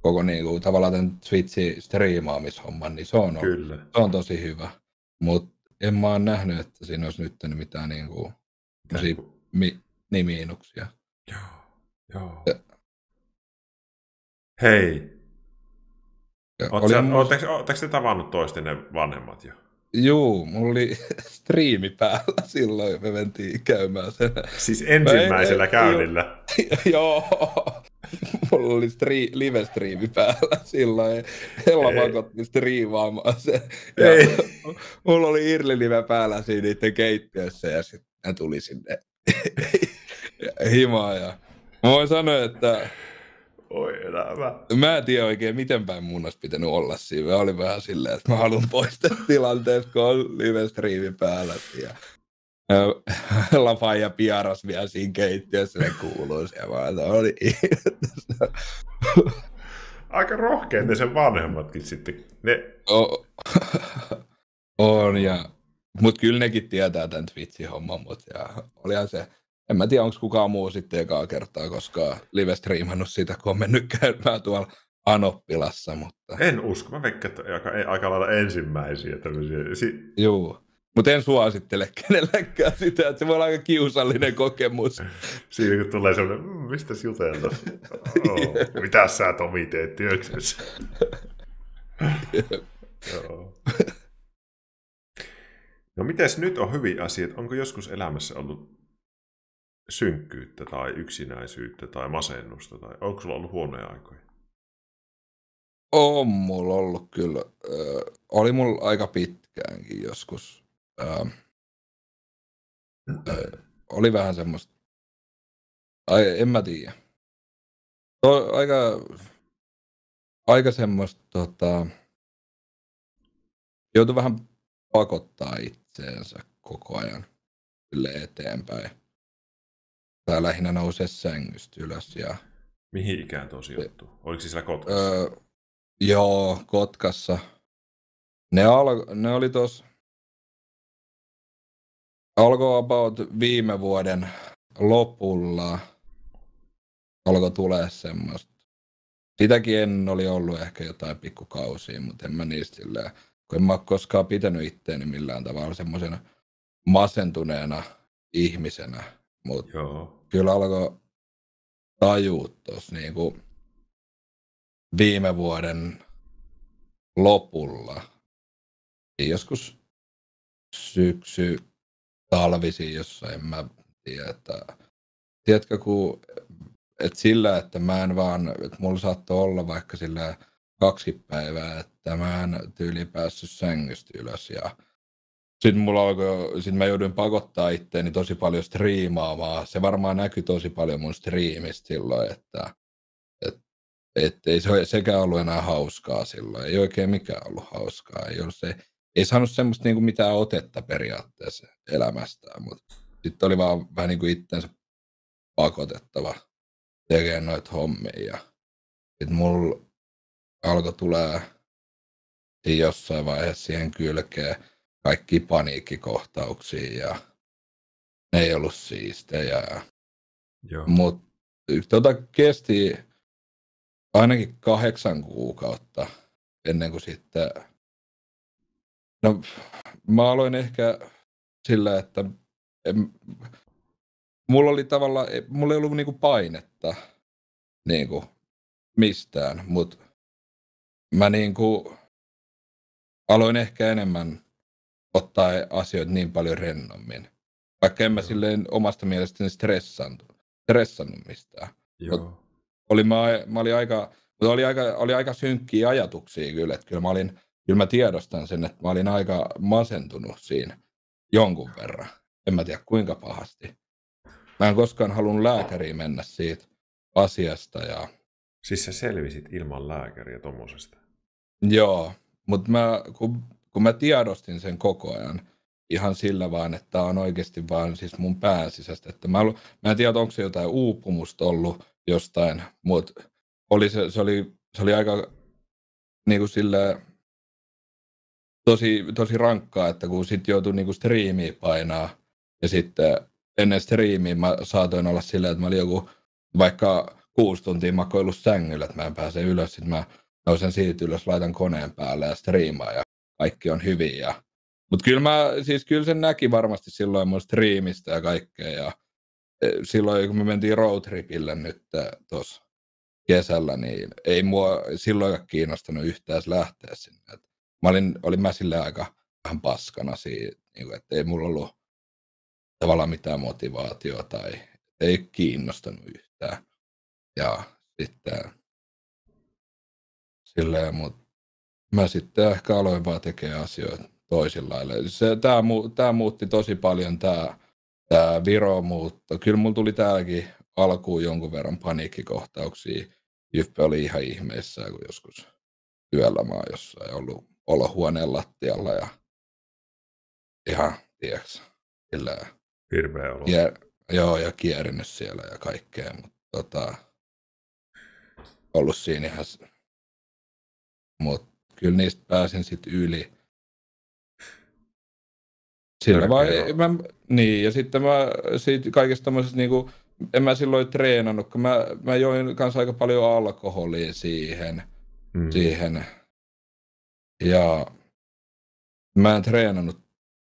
koko niinku, tavallaan tämän Twitchin striimaamishomman, niin se on, Kyllä. se on tosi hyvä. Mutta en mä oon nähnyt, että siinä olisi nyt mitään niinku, semmosia mi, niin miinuksia. Joo. Joo. Ja- Hei, ootteko te tavannut toistenne vanhemmat jo? Juu, mulla oli striimi päällä silloin, me mentiin käymään sen. Siis ensimmäisellä käynnillä. Joo, mulla oli stri- live-striimi päällä silloin. Hella pakotti striimaamaan sen. Ja Ei. mulla oli Irli-live päällä siinä niiden keittiössä ja sitten tuli sinne himaan. Ja mä voin sanoa, että Oi elämä. mä en tiedä oikein, miten päin mun olisi pitänyt olla siinä. Mä olin vähän silleen, että mä haluan pois tästä tilanteesta, kun on live-striimi päällä. Ja Lafa ja piaras vielä siinä keittiössä, ne kuuluu se vaan, oli Aika rohkeita sen vanhemmatkin sitten. Ne, O- on, ja, mutta kyllä nekin tietää tämän Twitchin homman, mutta olihan se, en mä tiedä, onko kukaan muu sitten ekaa kertaa koskaan live-striimannut sitä, kun on mennyt käymään tuolla Anoppilassa, mutta en usko. Mä veikkaan, että aika, aika lailla ensimmäisiä tämmöisiä. Si, juu. Mutta en suosittele kenellekään sitä, että se voi olla aika kiusallinen kokemus. Siinä kun tulee semmoinen, mmm, mistä jutella? Oh, mitä sä Tomi teet työksessä? Joo. No mites nyt on hyvin asiat? Onko joskus elämässä ollut synkkyyttä tai yksinäisyyttä tai masennusta? Tai onko sulla ollut huonoja aikoja? On mulla ollut kyllä. Ö, oli mulla aika pitkäänkin joskus. Ö, ö, oli vähän semmoista. Ai, en mä tiedä. To, aika, aika semmoista tota, joutui vähän pakottaa itseensä koko ajan eteenpäin. Tää lähinnä nousee sängystä ylös ja... Mihin ikään tuo sijoittuu? Oliko siis siellä Kotkassa? Öö, joo, Kotkassa. Ne, al- ne oli tuossa... Alkoi about viime vuoden lopulla. Alkoi tulee semmoista. Sitäkin en oli ollut ehkä jotain pikkukausia, mutta en mä niistä silleen kun en mä ole koskaan pitänyt itteeni millään tavalla semmoisena masentuneena ihmisenä, mutta kyllä alkoi tajua tuossa niinku viime vuoden lopulla, joskus syksy, talvisi jossain, mä tiedä, että tiedätkö, kun, että sillä, että mä en vaan, että mulla saattoi olla vaikka sillä kaksi päivää, että mä en tyyli päässyt sängystä ylös ja sitten mulla alkoi, sit mä jouduin pakottaa itteeni tosi paljon striimaamaan. Se varmaan näkyi tosi paljon mun striimistä silloin, että et, et ei se sekään ollut enää hauskaa silloin. Ei oikein mikään ollut hauskaa. Ei, ollut se, ei saanut semmoista niinku mitään otetta periaatteessa elämästään, mutta sitten oli vaan vähän niin kuin itsensä pakotettava tekemään noita hommia. Sitten mulla alkoi tulee jossain vaiheessa siihen kylkeen kaikki paniikkikohtauksia ja ne ei ollut siistejä. Mutta tota kesti ainakin kahdeksan kuukautta ennen kuin sitten... No, mä aloin ehkä sillä, että en, mulla oli tavallaan, mulla ei ollut niinku painetta niinku mistään, mutta mä niin kuin aloin ehkä enemmän ottaa asioita niin paljon rennommin. Vaikka en mä silleen omasta mielestäni stressannut, stressannut mistään. Joo. Oli, mä, mä olin aika, mutta oli aika, oli aika synkkiä ajatuksia kyllä, että kyllä mä, olin, kyllä mä tiedostan sen, että mä olin aika masentunut siinä jonkun verran. En mä tiedä kuinka pahasti. Mä en koskaan halunnut lääkäriin mennä siitä asiasta. Ja... Siis sä selvisit ilman lääkäriä tuommoisesta? Joo, mutta mä, kun, kun mä tiedostin sen koko ajan, ihan sillä vaan, että on oikeasti vaan siis mun pään sisästä. Että mä, mä en tiedä, onko se jotain uupumusta ollut jostain, mutta oli se, se, oli, se oli aika niin kuin sille, tosi, tosi rankkaa, että kun sitten joutui niin striimiä painaa ja sitten ennen striimiä mä saatoin olla silleen, että mä olin joku vaikka kuusi tuntia makoillut sängyllä, että mä en pääse ylös, sitten mä nousen siitä ylös, laitan koneen päälle ja striimaa ja kaikki on hyvin. Ja... Mutta kyllä, siis kyllä sen näki varmasti silloin mun striimistä ja kaikkea. Ja e, silloin kun me mentiin roadtripille nyt tuossa kesällä, niin ei mua silloin kiinnostanut yhtään lähteä sinne. Et mä olin, olin mä sille aika vähän paskana siitä, niin kuin, että ei mulla ollut tavallaan mitään motivaatiota tai ei kiinnostanut yhtään. Ja sitten silleen, mutta mä sitten ehkä aloin vaan tekemään asioita toisilla lailla. Se, tää, tää muutti tosi paljon tää, tää Viro muutto. Kyllä mulla tuli täälläkin alkuun jonkun verran paniikkikohtauksia. Jyppe oli ihan ihmeessä, kun joskus yöllä mä oon jossain ollut olohuoneen lattialla ja ihan, tiedätkö, sillä Hirveä olo. Kier, joo, ja kierinyt siellä ja kaikkea, mutta tota, ollut siinä ihan mutta kyllä niistä pääsin sitten yli. Sillä vaan, mä, niin, ja sitten mä siitä kaikesta tämmöisestä niinku, en mä silloin treenannut, kun mä, mä join kanssa aika paljon alkoholia siihen. Mm. siihen. Ja mä en treenannut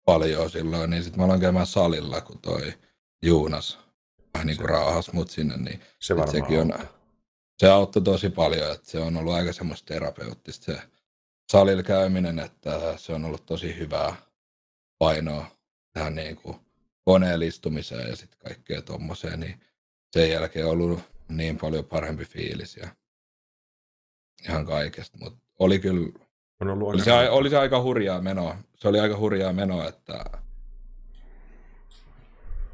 paljon silloin, niin sitten mä aloin käymään salilla, kun toi Juunas vähän niin kuin raahas mut sinne, niin Se varmaan sekin on, se auttoi tosi paljon, että se on ollut aika semmoista terapeuttista se salilla käyminen, että se on ollut tosi hyvää painoa tähän niin kuin koneellistumiseen ja sitten kaikkea tommoseen, niin sen jälkeen on ollut niin paljon parempi fiilis ja ihan kaikesta, mutta oli kyllä, On ollut oli se, oli se aika hurjaa menoa, se oli aika hurjaa menoa, että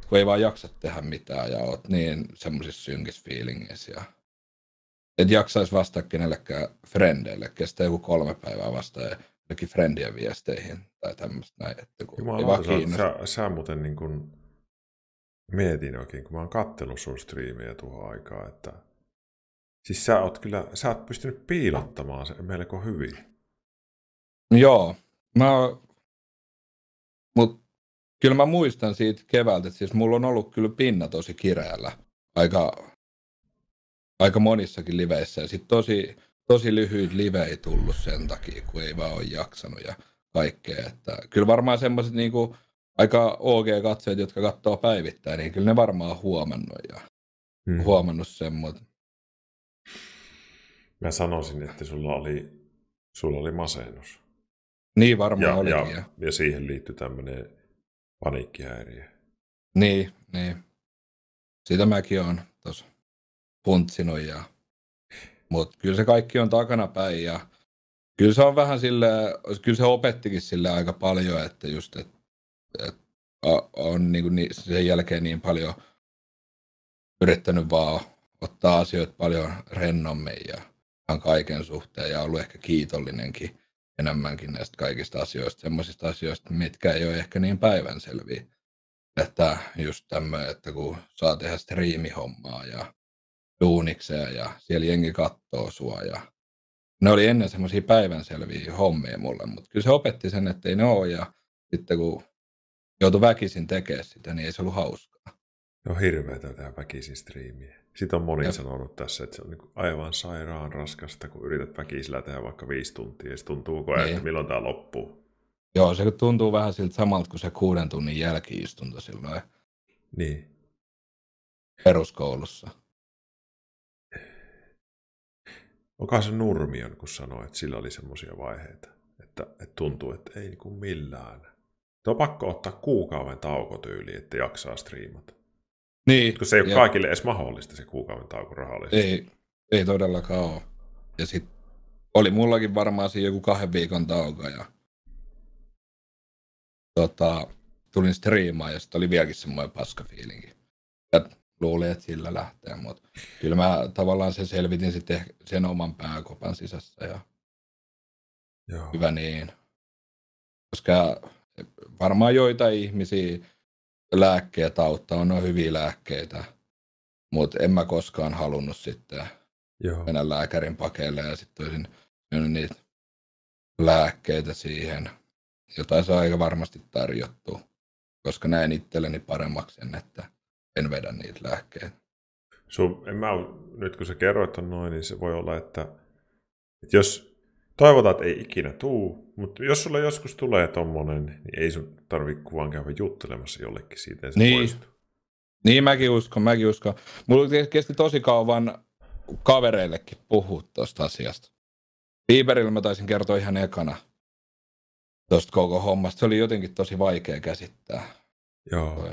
kun ei vaan jaksa tehdä mitään ja oot niin semmoisissa synkissä fiilingeissä ja et jaksaisi vastata kenellekään frendeille, kestää joku kolme päivää vastaa jokin frendien viesteihin tai tämmöistä näin, että kun ei vaan Jumala, sä, kiinnosta. sä, sä muuten niin kuin mietin oikein, kun mä oon kattellut sun striimiä tuohon aikaan, että siis sä oot kyllä, sä oot pystynyt piilottamaan sen melko hyvin. Joo, mä, mut kyllä mä muistan siitä keväältä, että siis mulla on ollut kyllä pinna tosi kireällä aika, aika monissakin liveissä ja sit tosi, tosi lyhyt live ei tullut sen takia, kun ei vaan ole jaksanut ja kaikkea. Että kyllä varmaan semmoiset niinku aika OG-katsojat, jotka katsoo päivittäin, niin kyllä ne varmaan huomannut ja Hmm. huomannut sen, mutta Mä sanoisin, että sulla oli, sulla oli masennus. niin varmaan Ja, olikin. Ja, ja, ja siihen liittyy tämmöinen paniikkihäiriö. Niin, niin. Sitä mäkin on tuossa puntsinut ja mutta kyllä se kaikki on takana päin ja kyllä se on vähän sille, kyllä se opettikin sille aika paljon, että just, että et on niinku ni, sen jälkeen niin paljon yrittänyt vaan ottaa asioita paljon rennommin ja kaiken suhteen ja ollut ehkä kiitollinenkin enemmänkin näistä kaikista asioista, semmoisista asioista, mitkä ei ole ehkä niin päivänselviä. Että just tämmöinen, että kun saa tehdä striimihommaa ja duunikseen ja siellä jengi kattoo sua ja ne oli ennen semmoisia päivänselviä hommia mulle, mutta kyllä se opetti sen, että ei ne ole ja sitten kun joutui väkisin tekemään sitä, niin ei se ollut hauskaa. Ne on hirveätä tehdä väkisin striimiä. Sitten on moni Jep. sanonut tässä, että se on niin aivan sairaan raskasta, kun yrität väkisillä tehdä vaikka viisi tuntia, ja sitten tuntuu koko ajan, Niin. että milloin tämä loppuu. Joo, se tuntuu vähän siltä samalta kuin se kuuden tunnin jälkiistunto silloin Niin. peruskoulussa. Onkohan se Nurmion, kun sanoi, että sillä oli semmoisia vaiheita, että, että tuntuu, että ei niin millään. Tuo on pakko ottaa kuukauden tauko että jaksaa striimata. Niin, Kun se ei ole ja- kaikille edes mahdollista se kuukauden tauko rahallisesti. Ei, ei todellakaan ole. Ja sitten oli mullakin varmaan siinä joku kahden viikon tauko ja tota, tulin striimaan ja sitten oli vieläkin semmoinen paskafiilinki. Ja luulin, että sillä lähtee, mutta kyllä mä tavallaan sen selvitin sitten sen oman pääkopan sisässä ja Joo. hyvä niin. Koska varmaan joitain ihmisiä lääkkeet auttaa, on, hyviä lääkkeitä, mutta en mä koskaan halunnut sitten Joo. mennä lääkärin pakeille ja sitten olisin syönyt niitä lääkkeitä siihen, jota se on aika varmasti tarjottu, koska näen itselleni paremmaksi sen, että en vedä niitä lääkkeitä. Sun, en mä, nyt kun sä kerroit on noin, niin se voi olla, että, että jos toivotaan, että ei ikinä tuu, mutta jos sulla joskus tulee tommonen, niin ei sun tarvitse kuvan käydä juttelemassa jollekin siitä, ja se Niin. poistuu. Niin mäkin uskon, mäkin uskon. Mulla kesti tosi kauan kavereillekin puhua tuosta asiasta. Bieberillä mä taisin kertoa ihan ekana tuosta koko hommasta. Se oli jotenkin tosi vaikea käsittää. Joo. Toi.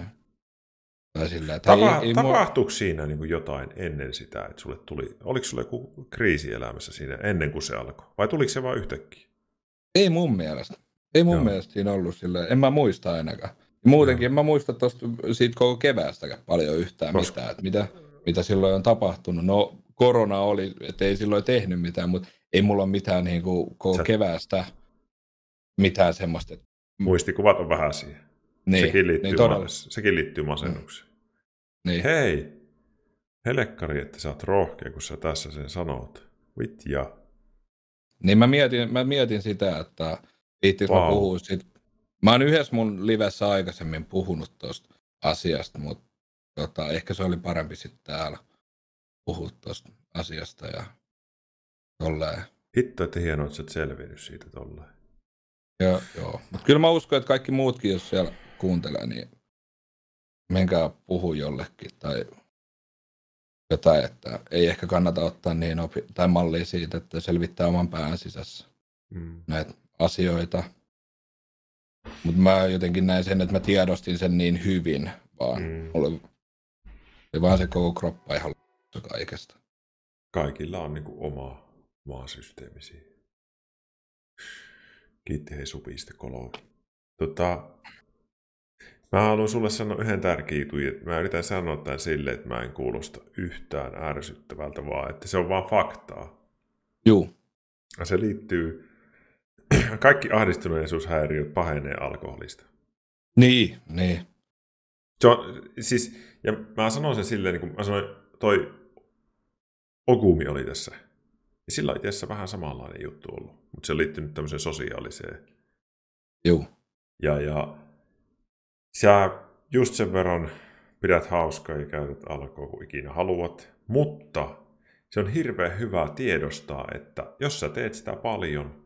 Tai sillä, että Tapa, ei, ei, mua- siinä niin kuin jotain ennen sitä, että sulle tuli, oliko sulla joku kriisi elämässä siinä ennen kuin se alkoi? Vai tuliko se vain yhtäkkiä? Ei mun mielestä. Ei mun Joo. mielestä siinä ollut sillä. En mä muista ainakaan. Muutenkin Joo. en mä muista tosta, siitä koko keväästäkään paljon yhtään Koska- mitään. Että mitä, mitä silloin on tapahtunut. No korona oli, että ei silloin tehnyt mitään, mutta ei mulla ole mitään niin kuin, koko Sä- keväästä mitään semmoista. että- Muistikuvat on vähän siihen. Niin, sekin, liittyy niin todella. ma- sekin liittyy masennukseen. Niin. Hei, helekkari, että sä oot rohkea, kun sä tässä sen sanot. Vitja. Niin mä mietin, mä mietin sitä, että viittis wow. Mä puhua sit. Mä oon yhdessä mun livessä aikaisemmin puhunut tosta asiasta, mutta tota, ehkä se oli parempi sitten täällä puhua tosta asiasta ja tolleen. Hitto, että hienoa, että sä oot selvinnyt siitä tolleen. Joo, joo. Mutta kyllä mä uskon, että kaikki muutkin, jos siellä kuuntelee, niin menkää puhu jollekin tai jotain, että ei ehkä kannata ottaa niin opi- tai mallia siitä, että selvittää oman pään sisässä mm. näitä asioita. Mutta mä jotenkin näin sen, että mä tiedostin sen niin hyvin, vaan mm. mulle oli vaan se koko kroppa ihan kaikesta. Kaikilla on niin oma, oma systeemi siihen. Kiitti hei supiste kolo. Tota, mä haluan sulle sanoa yhden tärkeän jutun. Mä yritän sanoa tämän sille, että mä en kuulosta yhtään ärsyttävältä, vaan että se on vaan faktaa. Juu. Ja se liittyy, kaikki ahdistuneisuushäiriöt pahenee alkoholista. Niin, niin. Se on, siis, ja mä sanon sen silleen, niin kuin mä sanoin, toi Ogumi oli tässä. Ja sillä on itse vähän samanlainen juttu ollut, mutta se on liittynyt tämmöiseen sosiaaliseen. Joo. Ja, ja sä just sen verran pidät hauskaa ja käytät alkoa kuin ikinä haluat, mutta se on hirveän hyvä tiedostaa, että jos sä teet sitä paljon,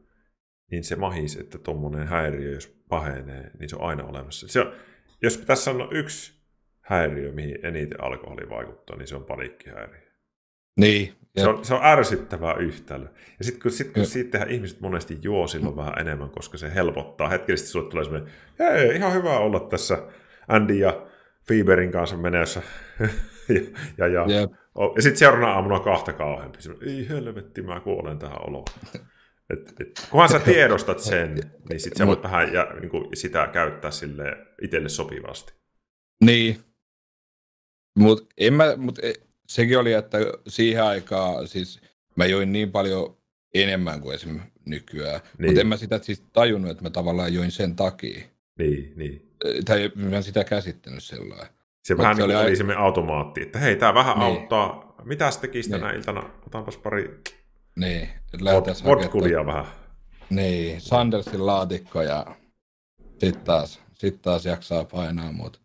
niin se mahis, että tuommoinen häiriö, jos pahenee, niin se on aina olemassa. Se on, jos pitäisi sanoa yksi häiriö, mihin eniten alkoholi vaikuttaa, niin se on paniikkihäiriö. Niin. Se on, se on ärsyttävää yhtälö. Ja sitten kun, sit, kun siitä ihmiset monesti juo silloin vähän enemmän, koska se helpottaa. Hetkellisesti sulle tulee semmoinen, hei, ihan hyvä olla tässä Andy ja Fiberin kanssa meneessä. ja, ja, ja, ja sitten seuraavana aamuna kahta kauheampi. Ei helvetti, mä kuolen tähän oloon. Et, et, kunhan sä tiedostat sen, niin sit sä voit vähän ja, niin kuin, sitä käyttää sille itselle sopivasti. Niin. Mutta mut, e, sekin oli, että siihen aikaan siis mä join niin paljon enemmän kuin esim. nykyään. Niin. Mutta en mä sitä siis tajunnut, että mä tavallaan join sen takia. Niin, niin. Tai mä en sitä käsittänyt sellainen. Se Mut vähän se niin oli, oli semmoinen automaatti, että hei, tämä vähän niin. auttaa. Mitä tekisi tänä niin. iltana? Otanpas pari niin, hakemaan. vähän. Niin, Sandersin laatikko ja sitten taas, sit taas jaksaa painaa, mutta...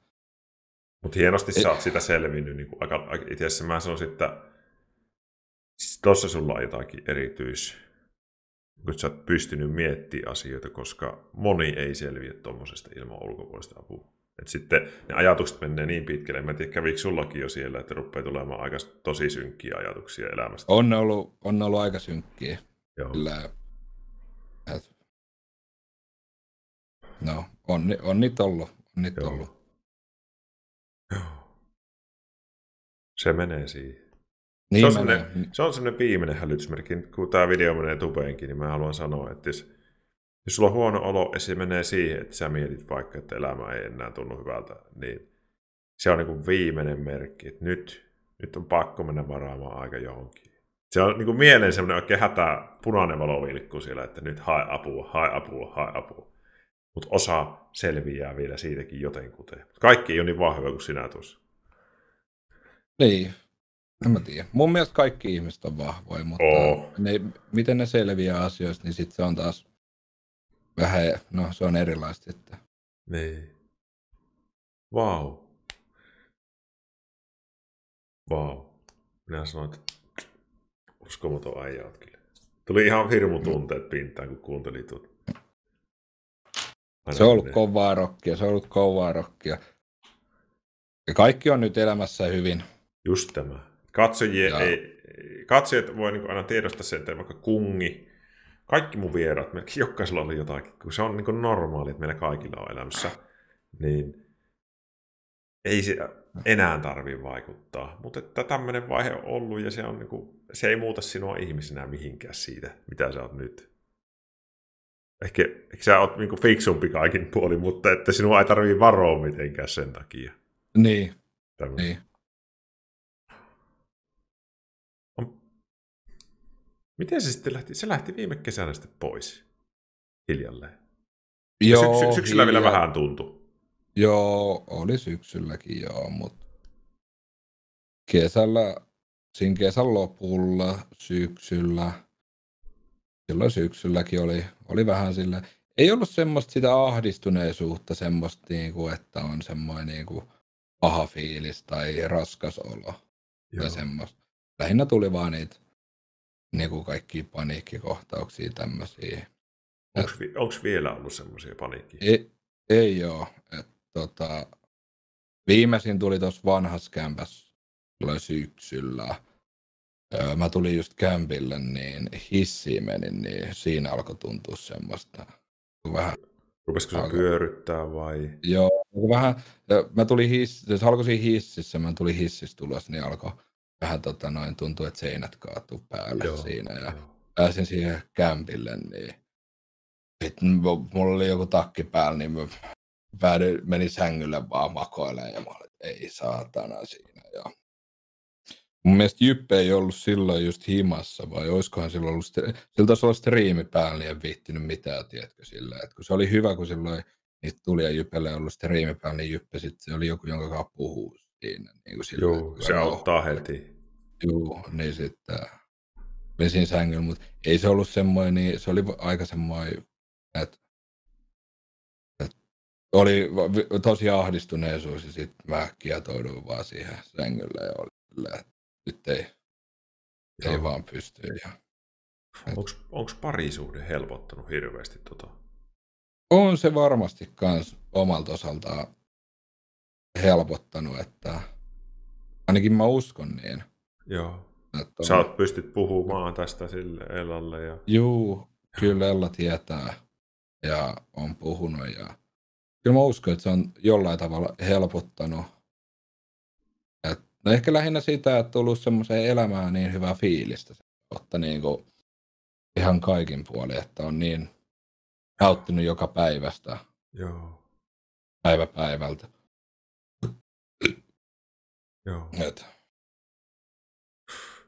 Mutta hienosti sä oot sitä selvinnyt. Niin aika, itse asiassa mä sanoisin, että tuossa sulla on jotakin erityis, kun sä oot pystynyt miettimään asioita, koska moni ei selviä tuommoisesta ilman ulkopuolista apua. Et sitten ne ajatukset menee niin pitkälle. Mä en tiedä, kävikö sullakin jo siellä, että rupeaa tulemaan aika tosi synkkiä ajatuksia elämästä. On ollut, on ollut aika synkkiä. Joo. Kyllä, et... No, on, on niitä ollut. On niitä Joo. ollut. Se menee siihen. Niin se, on sellainen, se on sellainen viimeinen hälytysmerkki. Kun tämä video menee tubeenkin, niin mä haluan sanoa, että jos jos sulla on huono olo ja se menee siihen, että sä mietit vaikka, että elämä ei enää tunnu hyvältä, niin se on niin kuin viimeinen merkki, että nyt, nyt on pakko mennä varaamaan aika johonkin. Se on niin kuin mielen semmoinen oikein hätä, punainen valo vilkkuu siellä, että nyt hae apua, hae apua, hae apua. Mutta osa selviää vielä siitäkin jotenkuten. Kaikki ei ole niin vahvoja kuin sinä tuossa. Niin, en mä tiedä. Mun mielestä kaikki ihmiset on vahvoja, mutta ne, miten ne selviää asioista, niin sitten se on taas vähän, no se on erilaista sitten. Niin. Vau. Wow. Vau. Wow. Minä sanoin, että uskomaton äijä kyllä. Tuli ihan hirmu tunteet pintaan, kun kuuntelin tuota. Se on ollut kovaa rokkia, se on ollut kovaa rokkia. Ja kaikki on nyt elämässä hyvin. Just tämä. Katsojia ei, katsojat voi niin aina tiedostaa sen, että vaikka kungi kaikki mun vieraat, melkein jokaisella oli jotakin, kun se on niin normaali, että meillä kaikilla on elämässä, niin ei se enää tarvitse vaikuttaa. Mutta että tämmöinen vaihe on ollut ja se, on niin kuin, se ei muuta sinua ihmisenä mihinkään siitä, mitä sä oot nyt. Ehkä, ehkä sä oot niin fiksumpi kaikin puolin, mutta että sinua ei tarvitse varoa mitenkään sen takia. Niin. Tämmöinen. niin. Miten se sitten lähti? Se lähti viime kesänä sitten pois hiljalleen. Joo, Sy- syksyllä hilja... vielä vähän tuntui. Joo, oli syksylläkin joo, mutta kesällä, siinä kesän lopulla, syksyllä, silloin syksylläkin oli, oli vähän sillä, ei ollut semmoista sitä ahdistuneisuutta, semmoista niinku, että on semmoinen niinku paha fiilis tai raskas olo. Ja semmoista. Lähinnä tuli vaan niitä niin kuin kaikki paniikkikohtauksia tämmöisiä. Onko vielä ollut semmoisia paniikkia? Ei, ei ole. Et, tota, viimeisin tuli tuossa vanhassa kämpässä syksyllä. Mä tulin just kämpille, niin hissiin menin, niin siinä alkoi tuntua semmoista vähän... Rupesiko se pyöryttää vai? Joo, vähän, mä tulin hississä, se alkoi siinä hississä, mä tulin hississä tulos, niin alkoi vähän tota noin, tuntuu, että seinät kaatuu päälle joo, siinä ja joo. pääsin siihen kämpille, niin sitten mulla oli joku takki päällä, niin mä päädyin, menin sängylle vaan makoilemaan ja mä olin, ei saatana siinä. Ja mun mielestä Jyppe ei ollut silloin just himassa, vai olisikohan silloin ollut, sillä taisi olla striimi päällä, niin en viittinyt mitään, tiedätkö, sillä. että kun se oli hyvä, kun silloin niitä tuli ja Jypelle ei ollut striimi päällä, niin Jyppe sitten se oli joku, jonka kanssa puhuu siinä. Niin kuin sillä, Joo, se auttaa heti. Joo, niin sitten vesin sängyllä, mutta ei se ollut semmoinen, niin se oli aika semmoinen, että, oli tosi ahdistuneisuus ja sitten mä kietouduin vaan siihen sängylle ja oli silleen, nyt ei, ei vaan pysty. Ja, Onko parisuhde helpottanut hirveästi tota? On se varmasti kans omalta osaltaan helpottanut, että ainakin mä uskon niin. Joo. Että Sä oot pystyt puhumaan tästä sille Ellalle. Ja... Juu, kyllä Ella tietää ja on puhunut. Ja... Kyllä mä uskon, että se on jollain tavalla helpottanut. Et, no ehkä lähinnä sitä, että tullut semmoiseen elämään niin hyvää fiilistä. Otta niin kuin ihan kaikin puolin, että on niin nauttinut joka päivästä. Joo. Päivä päivältä. Joo. Et,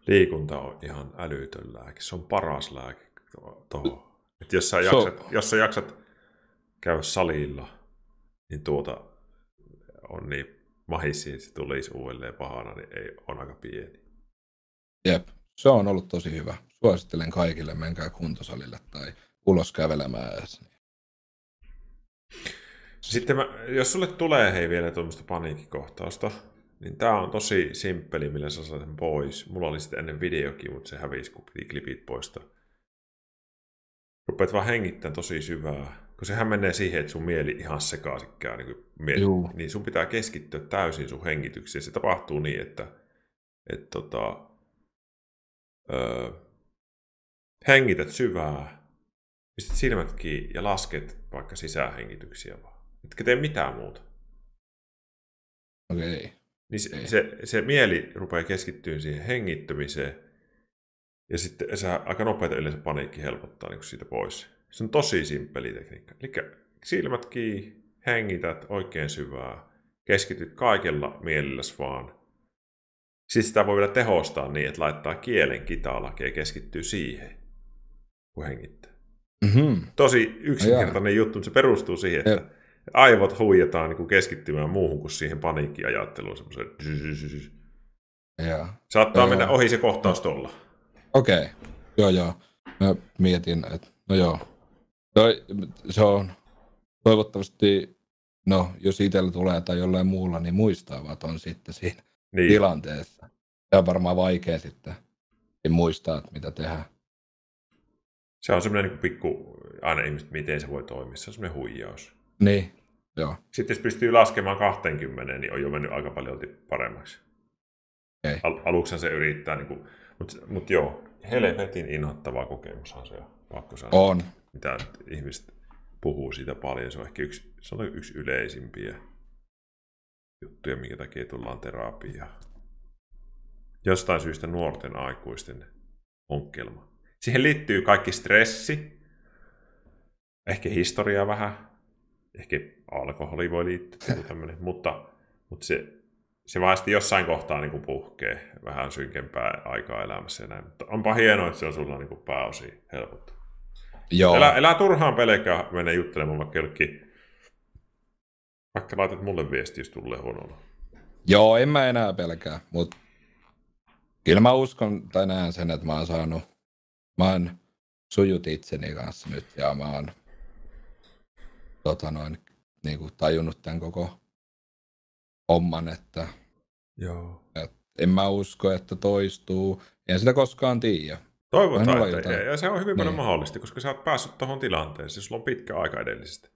liikunta on ihan älytön lääke. Se on paras lääke tuohon. Että jos sä, jaksat, so... jos sä jaksat käydä salilla, niin tuota on niin mahissi, että se tulisi uudelleen pahana, niin ei on aika pieni. Jep, se on ollut tosi hyvä. Suosittelen kaikille, menkää kuntosalille tai ulos kävelemään edes. Sitten mä, jos sulle tulee hei vielä tuommoista paniikkikohtausta, niin tää on tosi simppeli, millä sä saat sen pois. Mulla oli sitten ennen videokin, mutta se hävisi, kun piti klipit poistaa. Rupeat vaan hengittämään tosi syvää. Kun sehän menee siihen, että sun mieli ihan sekaisin käy. Niin, mieli, niin sun pitää keskittyä täysin sun hengitykseen. Se tapahtuu niin, että, että tota, öö, hengität syvää, pistät silmät kiinni ja lasket vaikka sisähengityksiä vaan. Etkä tee mitään muuta. Okei. Okay. Niin se, se, se mieli rupeaa keskittyä siihen hengittymiseen, ja sitten se aika nopeita yleensä paniikki helpottaa niin siitä pois. Se on tosi simppeli tekniikka. Eli silmät kiinni, hengität oikein syvää, keskityt kaikella mielelläsi vaan. Sitten sitä voi vielä tehostaa niin, että laittaa kielen kitaalakeen ja keskittyy siihen, kun hengittää. Mm-hmm. Tosi yksinkertainen no, juttu, mutta se perustuu siihen, että ja aivot huijataan niin kuin keskittymään muuhun kuin siihen paniikkiajatteluun. Ja. Saattaa ja, mennä ohi se kohtaus tuolla. Okei, okay. joo joo. Mä mietin, että no joo. Toi, se on toivottavasti, no jos itsellä tulee tai jollain muulla, niin muistavat on sitten siinä niin. tilanteessa. Se on varmaan vaikea sitten muistaa, että mitä tehdään. Se on semmoinen niin pikku, aina ihmiset, miten se voi toimia. Se on semmoinen huijaus. Niin, joo. Sitten jos pystyy laskemaan 20, niin on jo mennyt aika paljon paremmaksi. Okay. Al- aluksi se yrittää, niin kuin, mutta, mutta joo, helvetin inhottavaa kokemushan se on, pakko sanoa. On. Mitä ihmiset puhuu siitä paljon, se on ehkä yksi, se on yksi yleisimpiä juttuja, minkä takia tullaan terapiaan. Jostain syystä nuorten aikuisten onkelma. Siihen liittyy kaikki stressi, ehkä historia vähän, ehkä alkoholi voi liittyä mutta, mutta se, se vaan jossain kohtaa niin puhkee vähän synkempää aikaa elämässä ja näin. Mutta onpa hienoa, että se on sulla niin pääosin helpottu. Joo. Elä, elää turhaan pelkää mennä juttelemaan vaikka jollekin, vaikka laitat mulle viesti, jos tulee huonolla. Joo, en mä enää pelkää, mutta kyllä mä uskon tai näen sen, että mä oon saanut, mä oon sujut itseni kanssa nyt ja mä oon tota noin, niin kuin tajunnut tämän koko homman, että Joo. Et en mä usko, että toistuu. En sitä koskaan tiedä. Toivotaan, että, ja, ja se on hyvin paljon niin. mahdollista, koska sä oot päässyt tuohon tilanteeseen, sulla on pitkä aika edellisestä.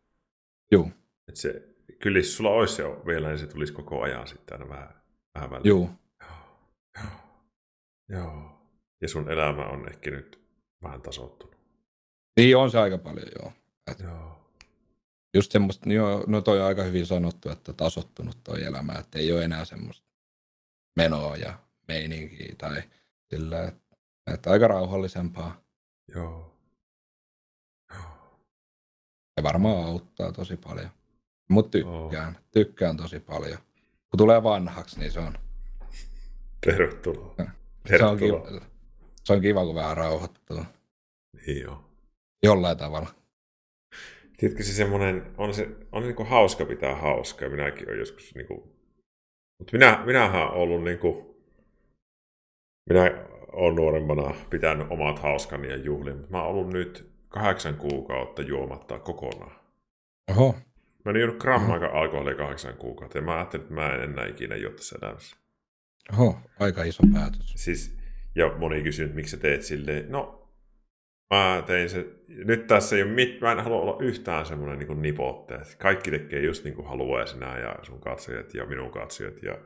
Joo. Et se, kyllä jos sulla olisi se vielä, niin se tulisi koko ajan sitten aina vähän, vähän väliin. Joo. Joo. Joo. Ja sun elämä on ehkä nyt vähän tasoittunut. Niin on se aika paljon, joo. Et joo. Just semmoista, niin joo, no toi on aika hyvin sanottu, että tasottunut toi elämä, että ei ole enää semmoista menoa ja meininkiä tai sillä, että, että aika rauhallisempaa. Joo. Ja varmaan auttaa tosi paljon. Mutta tykkään, oh. tykkään tosi paljon. Kun tulee vanhaksi, niin se on... Tervetuloa. Tervetuloa. Se on kiva, se on kiva kun vähän rauhoittuu. Niin joo. Jollain tavalla. Tiedätkö se semmoinen, on se on niin hauska pitää hauskaa, minäkin olen joskus niin kuin, mutta minä, minähän olen ollut niin kuin, minä olen nuorempana pitänyt omat hauskani ja juhlin, mutta mä olen ollut nyt kahdeksan kuukautta juomatta kokonaan. Oho. Mä en juonut grammaakaan alkoholia kahdeksan kuukautta ja mä ajattelin, että mä en enää ikinä juo tässä elämässä. Oho, aika iso päätös. Siis, ja moni kysyy, että miksi sä teet silleen. No, mä tein se, nyt tässä ei ole mit, mä en halua olla yhtään semmoinen niin nipotte. Kaikki tekee just niin kuin haluaa sinä ja sun katsojat ja minun katsojat. Ja...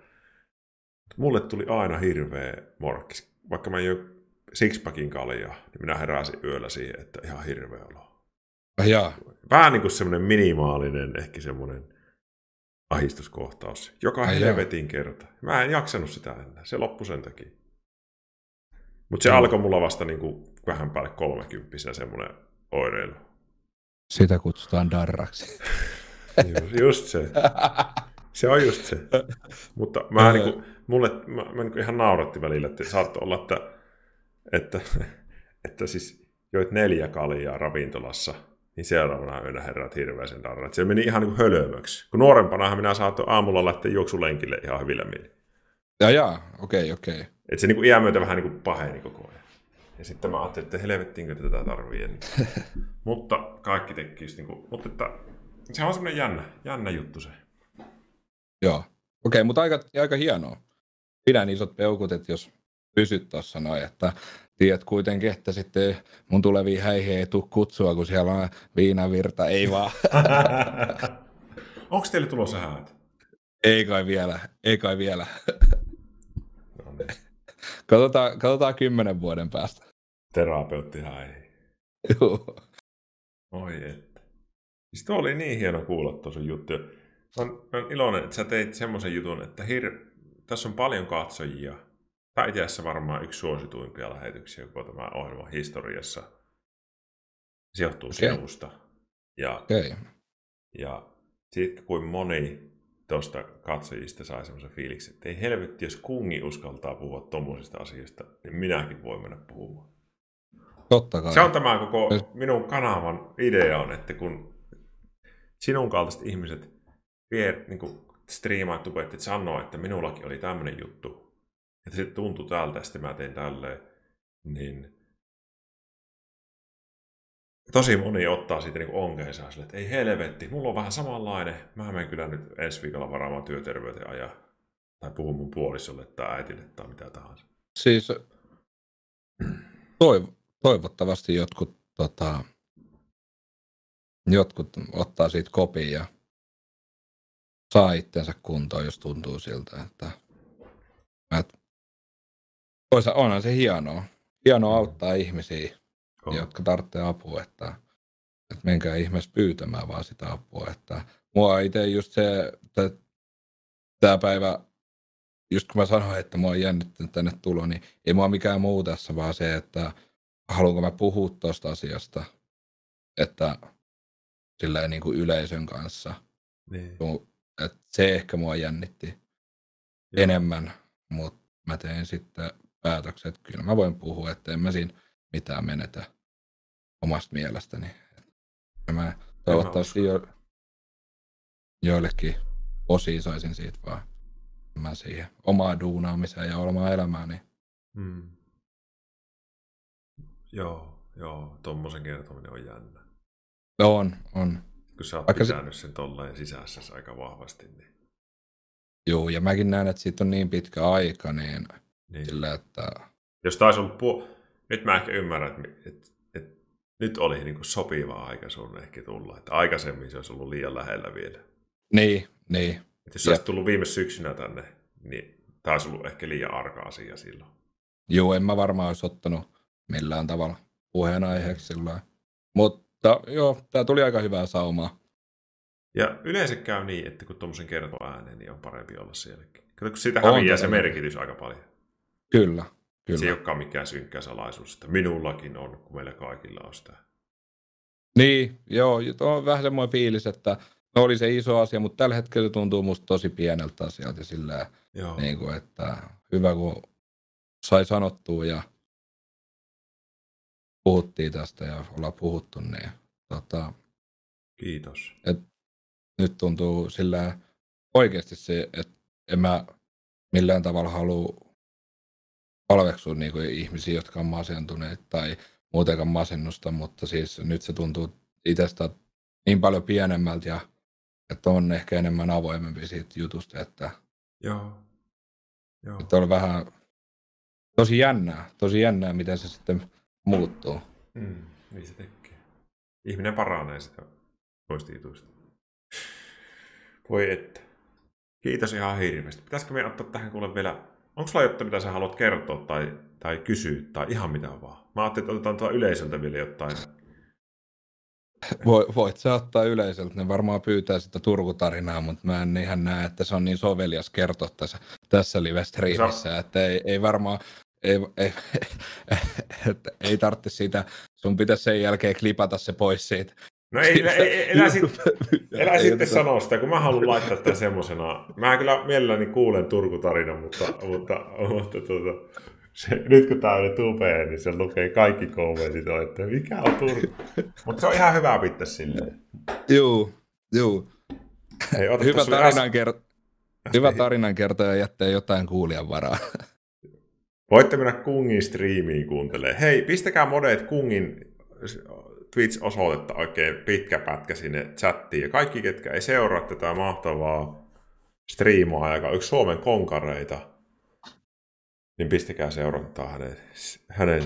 Mulle tuli aina hirveä morkkis. Vaikka mä jo sixpackin kaljaa, niin minä heräsin yöllä siihen, että ihan hirveä olo. Jaa. Vähän niin kuin semmoinen minimaalinen, ehkä semmoinen ahistuskohtaus. Joka Ai helvetin kerta. Mä en jaksanut sitä enää. Se loppui sen takia. Mutta se mm. alkoi mulla vasta niin kuin vähän päälle kolmekymppisenä semmoinen oireilu. Sitä kutsutaan darraksi. just, just se. Se on just se. Mutta mä, niin kuin, mulle, mä, mä niin ihan nauratti välillä, että saattoi olla, että, että, että siis joit neljä kaljaa ravintolassa, niin seuraavana yönä herrat hirveäsen darran. Se meni ihan niin hölömöksi. Kun nuorempana minä saatoin aamulla lähteä juoksulenkille ihan hyvillä mieli. Ja jaa, okei, okay, okei. Okay. Että se niin kuin iän myötä vähän niin kuin paheni koko ajan. Ja sitten mä ajattelin, että helvettiinkö tätä tarvii. Mutta kaikki tekisi, niin kuin, mutta että, se on semmoinen jännä, jännä juttu se. Joo, okei, okay, mutta aika, aika hienoa. Pidän isot peukut, että jos pysyt tuossa noin, että tiedät kuitenkin, että sitten mun tuleviin häihin ei tule kutsua, kun siellä on viinavirta, ei vaan. Onko teille tulossa häät? Ei kai vielä, ei kai vielä. no niin. katsotaan, katsotaan kymmenen vuoden päästä. Terapeutti häihin. Joo. Oi että. Siis tuo oli niin hieno kuulla tuossa juttu. Mä olen iloinen, että sä teit semmoisen jutun, että hir... tässä on paljon katsojia. Tämä itse asiassa varmaan yksi suosituimpia lähetyksiä koko tämä ohjelman historiassa. Se johtuu okay. sinusta. Ja, okay. ja sitten kuin moni tuosta katsojista sai semmoisen fiiliksen, että ei helvetti, jos kungi uskaltaa puhua tuommoisista asioista, niin minäkin voin mennä puhumaan. Totta kai. Se on tämä koko minun kanavan idea on, että kun sinun kaltaiset ihmiset vie niin striimaa tubettit sanoo, että minullakin oli tämmöinen juttu, että se tuntui tältä, ja sitten mä tein tälleen, niin tosi moni ottaa siitä niin onkeensa että ei helvetti, mulla on vähän samanlainen, mä menen kyllä nyt ensi viikolla varaamaan työterveyteen ajaa, tai puhun mun puolisolle tai äitille tai mitä tahansa. Siis toiv- toivottavasti jotkut, tota, jotkut ottaa siitä kopin ja saa itsensä kuntoon, jos tuntuu siltä, että, että onhan se hienoa. Hienoa mm. auttaa ihmisiä, oh. jotka tarvitsee apua, että, että menkää ihmeessä pyytämään vaan sitä apua. Että mua itse just se, että tämä päivä, just kun mä sanoin, että mua on jännittänyt tänne tulo, niin ei mua mikään muu tässä, vaan se, että haluanko mä puhua tuosta asiasta, että silleen niin kuin yleisön kanssa. Niin. Et se ehkä mua jännitti Joo. enemmän, mutta mä tein sitten päätöksen, että kyllä mä voin puhua, että en mä siinä mitään menetä omasta mielestäni. Ja mä toivottavasti jo, joillekin osia saisin siitä vaan mä siihen omaa duunaamiseen ja omaa elämääni. Hmm. Joo, joo, tuommoisen kertominen on jännä. On, on. Kun sä oot Vaikka pitänyt se... sen tolleen sisässä aika vahvasti. Niin... Joo, ja mäkin näen, että siitä on niin pitkä aika, niin, niin. sillä, että... Jos taisi ollut puol... nyt mä ehkä ymmärrän, että, että, että nyt oli niin kuin sopiva aika sun ehkä tulla. Että aikaisemmin se olisi ollut liian lähellä vielä. Niin, niin. Että jos olisit tullut viime syksynä tänne, niin tämä olisi ollut ehkä liian arka asia silloin. Joo, en mä varmaan olisi ottanut millään tavalla puheenaiheeksi sillä Mutta joo, tämä tuli aika hyvää saumaa. Ja yleensä käy niin, että kun tuommoisen kertoo ääneen, niin on parempi olla sielläkin. Kato, kun siitä häviää se merkitys aika paljon. Kyllä, kyllä. Se ei olekaan mikään synkkä salaisuus, että minullakin on, kun meillä kaikilla on sitä. Niin, joo, on vähän semmoinen fiilis, että no oli se iso asia, mutta tällä hetkellä se tuntuu musta tosi pieneltä asialta sillä niin kuin, että hyvä kun sai sanottua ja puhuttiin tästä ja ollaan puhuttu, niin tota, Kiitos. Et nyt tuntuu sillä oikeasti se, että en mä millään tavalla halua palveksua niin kuin ihmisiä, jotka on masentuneet tai muutenkaan masennusta, mutta siis nyt se tuntuu itsestä niin paljon pienemmältä ja että on ehkä enemmän avoimempi siitä jutusta, että, Joo. Joo. että on vähän tosi jännää, tosi jännää, miten se sitten muuttuu. Mm, niin se tekee. Ihminen paranee sitä noista jutuista. Voi että. Kiitos ihan hirveästi. Pitäisikö me ottaa tähän kuule vielä... Onko sulla jotain, mitä sä haluat kertoa tai, tai kysyä tai ihan mitä vaan? Mä ajattelin, että otetaan tuolla yleisöltä vielä jotain. Voit sä ottaa yleisöltä, ne varmaan pyytää sitä Turku-tarinaa, mutta mä en ihan näe, että se on niin sovelias kertoa tässä, tässä live-striimissä, että ei, ei varmaan, ei, ei, ei, ei tarvitse sitä, sun pitäisi sen jälkeen klipata se pois siitä. No ei, ei, ei elä, sit, elä sitten sanoa sitä, kun mä haluan laittaa tämän semmosena. Mä kyllä mielelläni kuulen Turku-tarinan, mutta, mutta, mutta tuota, se, nyt kun tämä on tubeen, niin se lukee kaikki kommentit, että mikä on Turku. mutta se on ihan hyvä pitää silleen. Juu, juu. Ei, hyvä, tarinan kert- hyvä tarinankertoja jättää jotain kuulijan varaa. Voitte mennä Kungin striimiin kuuntelemaan. Hei, pistäkää modeet Kungin Twitch-osoitetta oikein pitkä pätkä sinne chattiin. Ja kaikki, ketkä ei seuraa tätä mahtavaa striimaa, joka on yksi Suomen konkareita, niin pistäkää seurantaa hänen, hänen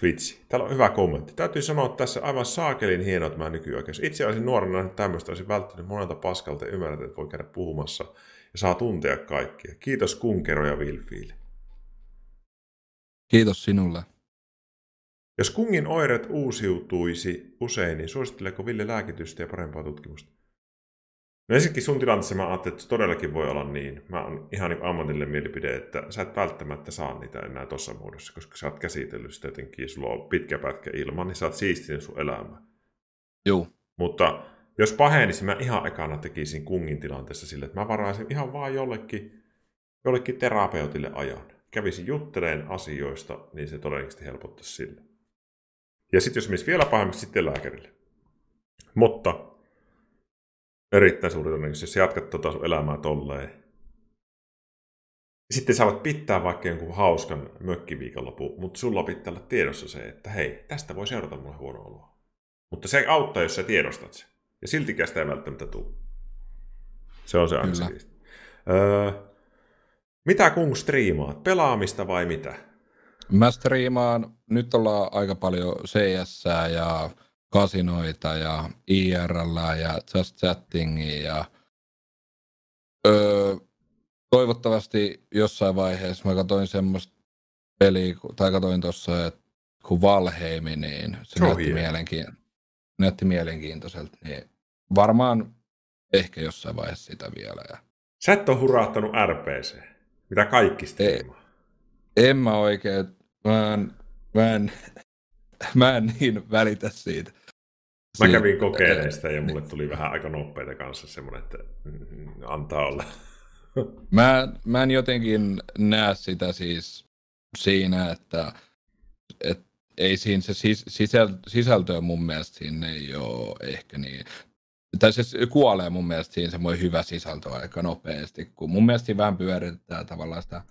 Twitchi. Täällä on hyvä kommentti. Täytyy sanoa että tässä aivan saakelin hieno tämä nykyoikeus. Itse olisin nuorena tämmöistä, olisin välttänyt monelta paskalta ja että voi käydä puhumassa ja saa tuntea kaikkia. Kiitos Kunkero ja. Kiitos sinulle. Jos kungin oireet uusiutuisi usein, niin suositteleeko Ville lääkitystä ja parempaa tutkimusta? No ensinnäkin sun tilanteessa mä ajattelin, että todellakin voi olla niin. Mä oon ihan niin ammatillinen mielipide, että sä et välttämättä saa niitä enää tuossa muodossa, koska sä oot käsitellyt sitä jotenkin, ja sulla on pitkä pätkä ilman, niin sä oot siistinyt sun elämä. Joo. Mutta jos pahenisi, mä ihan ekana tekisin kungin tilanteessa sille, että mä varaisin ihan vaan jollekin, jollekin terapeutille ajan. Kävisin jutteleen asioista, niin se todennäköisesti helpottaisi sille. Ja sitten jos menisi vielä pahemmaksi, sitten lääkärille. Mutta erittäin suuri todennäköisesti, jos jatkat tota sun elämää tolleen. Sitten sä voit pitää vaikka jonkun hauskan mökkiviikonlopun, mutta sulla pitää olla tiedossa se, että hei, tästä voi seurata mulle huono oloa. Mutta se auttaa, jos sä tiedostat sen. Ja siltikään sitä ei välttämättä tule. Se on se aina öö, Mitä kun striimaat? Pelaamista vai mitä? Mä striimaan, nyt ollaan aika paljon CS ja kasinoita ja IRL ja Just Chattingia ja öö, toivottavasti jossain vaiheessa mä katsoin semmoista peliä, tai katsoin tuossa, että kun Valheimi, niin se oh, näytti, mielenkiin, näytti mielenkiintoiselta, niin varmaan ehkä jossain vaiheessa sitä vielä. Ja... Sä et ole huraattanut RPC, mitä kaikki striimaa. En mä oikein, mä en, mä en, mä en niin välitä siitä. Mä kävin kokeilemaan sitä ja mulle tuli vähän aika nopeita kanssa semmoinen, että mm, antaa olla. Mä, mä en jotenkin näe sitä siis siinä, että, että ei siinä se sis, sisältö mun mielestä siinä ei ole ehkä niin. Tai se kuolee mun mielestä siinä semmoinen hyvä sisältö aika nopeasti, kun mun mielestä siinä vähän pyörittää tavallaan sitä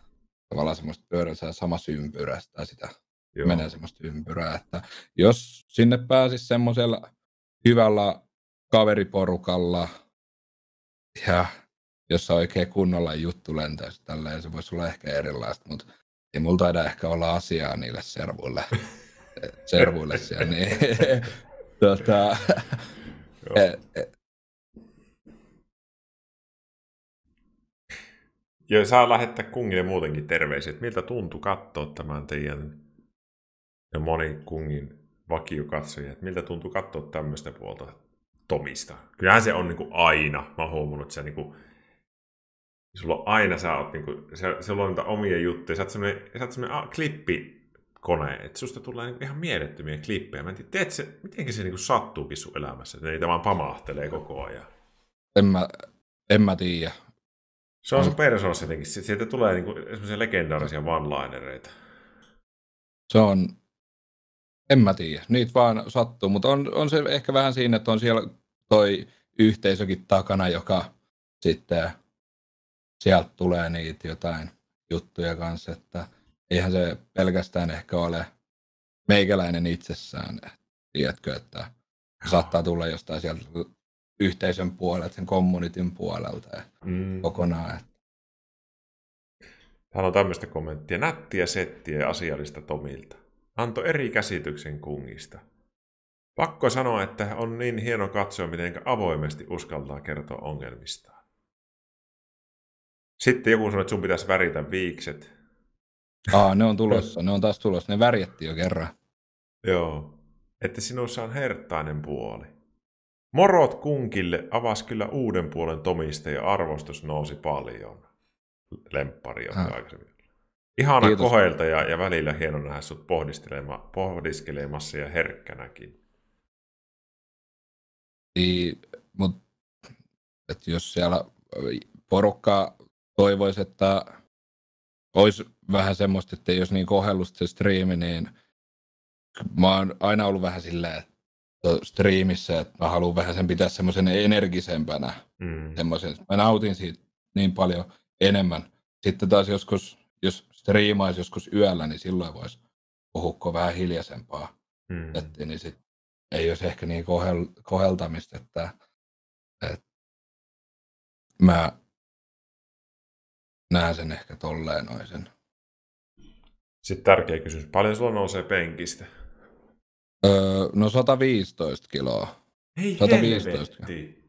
tavallaan semmoista pyöränsä samassa ympyrästä sitä Joo. menee semmoista ympyrää, että jos sinne pääsisi semmoisella hyvällä kaveriporukalla ja jossa oikein kunnolla juttu lentäisi tälleen, se voisi olla ehkä erilaista, mutta ei mulla taida ehkä olla asiaa niille servuille, servuille siellä, niin tota, Ja saa lähettää kungille muutenkin terveisiä, että miltä tuntui katsoa tämän teidän ja moni kungin vakiokatsojia, että miltä tuntui katsoa tämmöistä puolta Tomista. Kyllähän se on niin kuin aina, mä oon huomannut, että se niin kuin, sulla on aina, sä oot niin kuin, se, sulla on niitä omia juttuja, sä oot semmoinen, sä oot semmoinen a, klippikone, että susta tulee niin ihan mielettömiä klippejä. Mä en tiedä, teet se, mitenkin se niin kuin sattuukin sun elämässä, että niitä vaan pamahtelee koko ajan. En mä, en mä tiedä. Se on sun persoonassa jotenkin, sieltä tulee niin kuin, semmoisia legendaarisia one-linereita. Se on, en mä tiedä, niitä vaan sattuu, mutta on, on se ehkä vähän siinä, että on siellä toi yhteisökin takana, joka sitten sieltä tulee niitä jotain juttuja kanssa, että eihän se pelkästään ehkä ole meikäläinen itsessään, tiedätkö, että saattaa tulla jostain sieltä yhteisön puolelta, sen communityn puolelta ja mm. kokonaan. Täällä on tämmöistä kommenttia. Nättiä settiä ja asiallista Tomilta antoi eri käsityksen kungista. Pakko sanoa, että on niin hieno katsoa, miten avoimesti uskaltaa kertoa ongelmistaan. Sitten joku sanoi, että sun pitäisi väritä viikset. Aa, ne on tulossa, ne on taas tulossa, ne värjetti jo kerran. Joo, että sinussa on hertainen puoli. Morot kunkille avasi kyllä uuden puolen Tomista ja arvostus nousi paljon. Lemppari on aikaisemmin. Ihana Kiitos. koheilta ja, ja välillä hieno nähdä sut pohdiskelema, pohdiskelemassa ja herkkänäkin. Niin, mutta että jos siellä porukka toivoisi, että olisi vähän semmoista, että jos niin kohellusta se striimi, niin mä oon aina ollut vähän silleen, että striimissä, että mä haluan vähän sen pitää semmoisen energisempänä. Mm. Semmoisen. Mä nautin siitä niin paljon enemmän. Sitten taas joskus, jos striimaisi joskus yöllä, niin silloin voisi puhua vähän hiljaisempaa. Mm. Että, niin sit ei olisi ehkä niin kohel, koheltamista, että, että mä näen sen ehkä tolleen noisen. Sitten tärkeä kysymys. Paljon sulla nousee penkistä? Öö, no 115 kiloa. Ei 115 helvetti.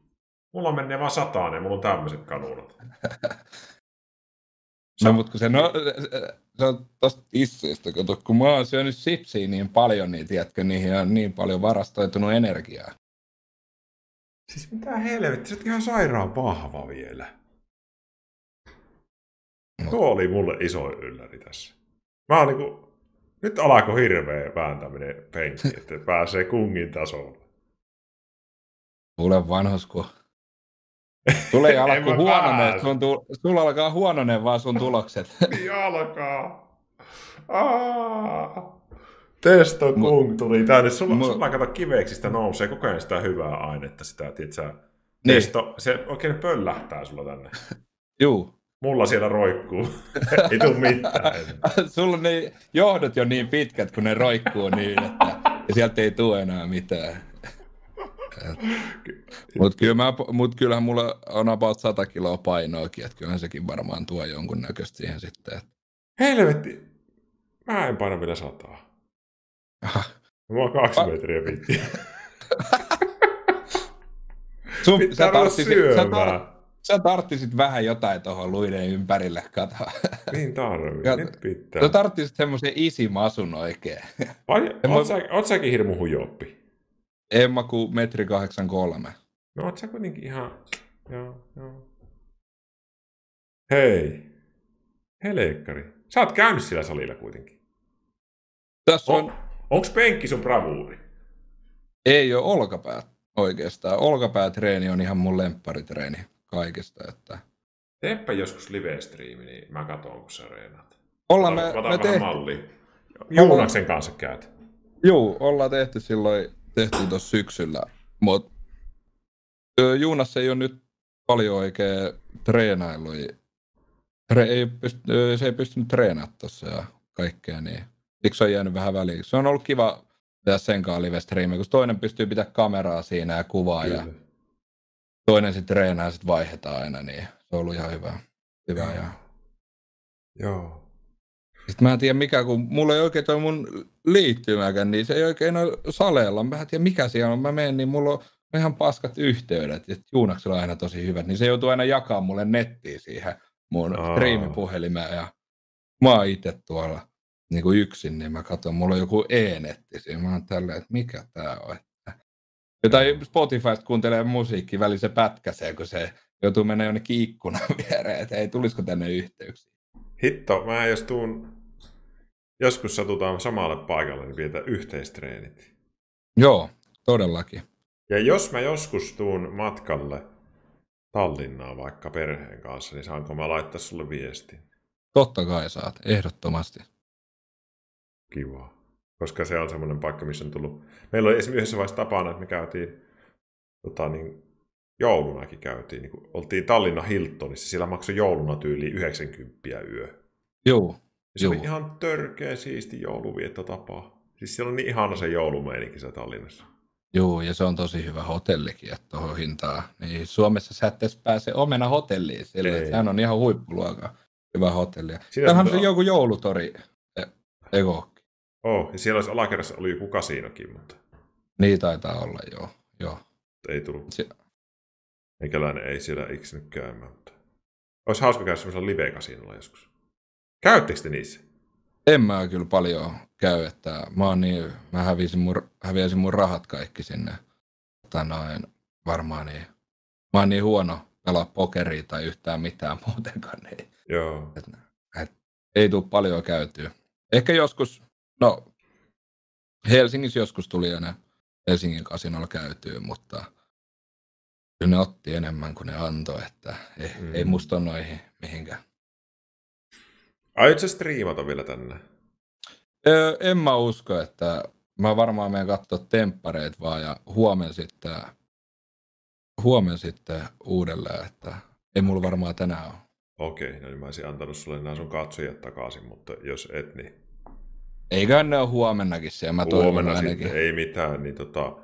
Mulla menee vaan sataan mulla on tämmöiset kanunat. No, mutta kun se, no, se on tosta tisseistä, kato, kun mä oon syönyt sipsiä niin paljon, niin tiedätkö, niihin on niin paljon varastoitunut energiaa. Siis mitä helvetti, sä oot ihan sairaan vahva vielä. No. Tuo oli mulle iso ylläri tässä. Mä oon niinku, nyt alkoi hirveä vääntäminen penkki, että pääsee kungin tasolle. Kuule vanhos, kun Tulee alku huonone, sun tu, sulla alkaa huonone vaan sun tulokset. niin alkaa. Aa. Testo Kung tuli tänne. Sulla, mu- sulla kato kiveksistä nousee koko ajan sitä hyvää ainetta, sitä, tietsä, niin. Testo, se oikein pöllähtää sulla tänne. Juu. Mulla siellä roikkuu. Ei tule mitään. sulla on ne johdot jo niin pitkät, kun ne roikkuu niin, että ja sieltä ei tule enää mitään. Mutta kyllä mut kyllähän mulla on about 100 kiloa painoakin, että kyllähän sekin varmaan tuo jonkun näköistä siihen sitten. Että... Helvetti! Mä en paina vielä sataa. Mä oon kaksi metriä pitkiä. Sun, sä, tarttisit, sä, tar, sä tarttisit vähän jotain tuohon luiden ympärille, kato. Niin tarvii, Kat... nyt pitää. Sä tarttisit semmoisen isimasun oikein. Vai, oot, sä, oot säkin hirmu hujoppi? En mä kuin metri 83. No oot sä kuitenkin ihan... Joo, joo. Hei. Helekari. Sä oot käynyt sillä salilla kuitenkin. Tässä on... on... Onks penkki sun bravuuri? Ei ole olkapää oikeastaan. Olkapäätreeni on ihan mun lempparitreeni kaikesta. Että... Teepä joskus live-striimi, niin mä katson, kun sä reenat. Ollaan me, me tehty. malli. Juunaksen kanssa käyt. Joo, ollaan tehty silloin tehtiin tuossa syksyllä. Mutta Juunassa ei ole nyt paljon oikein treenailu. Tre, ei pyst, se ei pystynyt treenaamaan tuossa ja kaikkea, niin siksi on jäänyt vähän väliin. Se on ollut kiva tehdä sen kanssa live kun toinen pystyy pitämään kameraa siinä ja kuvaa Kyllä. ja toinen sitten treenaa ja sitten vaihdetaan aina, niin se on ollut ihan hyvä. hyvä Joo. ja... Joo. Sitten mä en tiedä mikä, kun mulla ei oikein toi mun liittymäkään, niin se ei oikein ole saleella. Mä en tiedä mikä siellä on. Mä menen, niin mulla on ihan paskat yhteydet. Ja Juunaksella on aina tosi hyvät, niin se joutuu aina jakaa mulle nettiin siihen mun striimipuhelimeen. Ja mä oon itse tuolla niin kuin yksin, niin mä katson, mulla on joku e-netti siinä. Mä oon tälleen, että mikä tää on. Jotain Spotifysta kuuntelee musiikki, väli se pätkäsee, kun se joutuu mennä jonnekin ikkunan viereen, että ei tulisiko tänne yhteyksiä. Hitto, mä jos tuun, joskus satutaan samalle paikalle, niin pidetään yhteistreenit. Joo, todellakin. Ja jos mä joskus tuun matkalle Tallinnaa vaikka perheen kanssa, niin saanko mä laittaa sulle viestin? Totta kai saat, ehdottomasti. Kiva. Koska se on semmoinen paikka, missä on tullut... Meillä oli esimerkiksi yhdessä vaiheessa tapana, että me käytiin tota, niin, joulunakin käytiin. Niin kun oltiin Tallinna Hiltonissa, siellä maksoi jouluna tyyli 90 yö. Joo. Se Joo. oli ihan törkeä siisti jouluviettotapa. Siis siellä on niin ihana se joulumeininki se Tallinnassa. Joo, ja se on tosi hyvä hotellikin, että tuohon hintaan. Niin Suomessa sä et pääse omena hotelliin sillä, sehän on ihan huippuluokan hyvä hotelli. Tämähän on se joku joulutori e- ekookki. Oh, ja siellä olisi alakerrassa oli joku kasinokin, mutta... Niin taitaa olla, joo. joo. Ei tullut. Se... Meikäläinen ei siellä iksinyt käymään, mutta... Olisi hauska käydä semmoisella live-kasinolla joskus. Käyttekö te niissä? En mä kyllä paljon käy, että mä, oon niin, mä hävisin mun, häviäisin mun rahat kaikki sinne. Tai noin, varmaan niin. Mä oon niin huono pelaa pokeria tai yhtään mitään muutenkaan. Niin, Joo. Et, et, ei tule paljon käytyä. Ehkä joskus, no Helsingissä joskus tuli ne Helsingin kasinolla käytyä, mutta kyllä ne otti enemmän kuin ne antoi, että ei, mm. ei musta noihin mihinkään. Aiotko striimata vielä tänne? Öö, en mä usko, että mä varmaan menen katsoa temppareet vaan ja huomenna sitten, huomenna sitten uudelleen, että ei mulla varmaan tänään ole. Okei, no niin mä olisin antanut sulle nämä sun katsojat takaisin, mutta jos et, niin... Eiköhän ne ole huomennakin siellä, mä Huomenna sitten ei mitään, niin tota...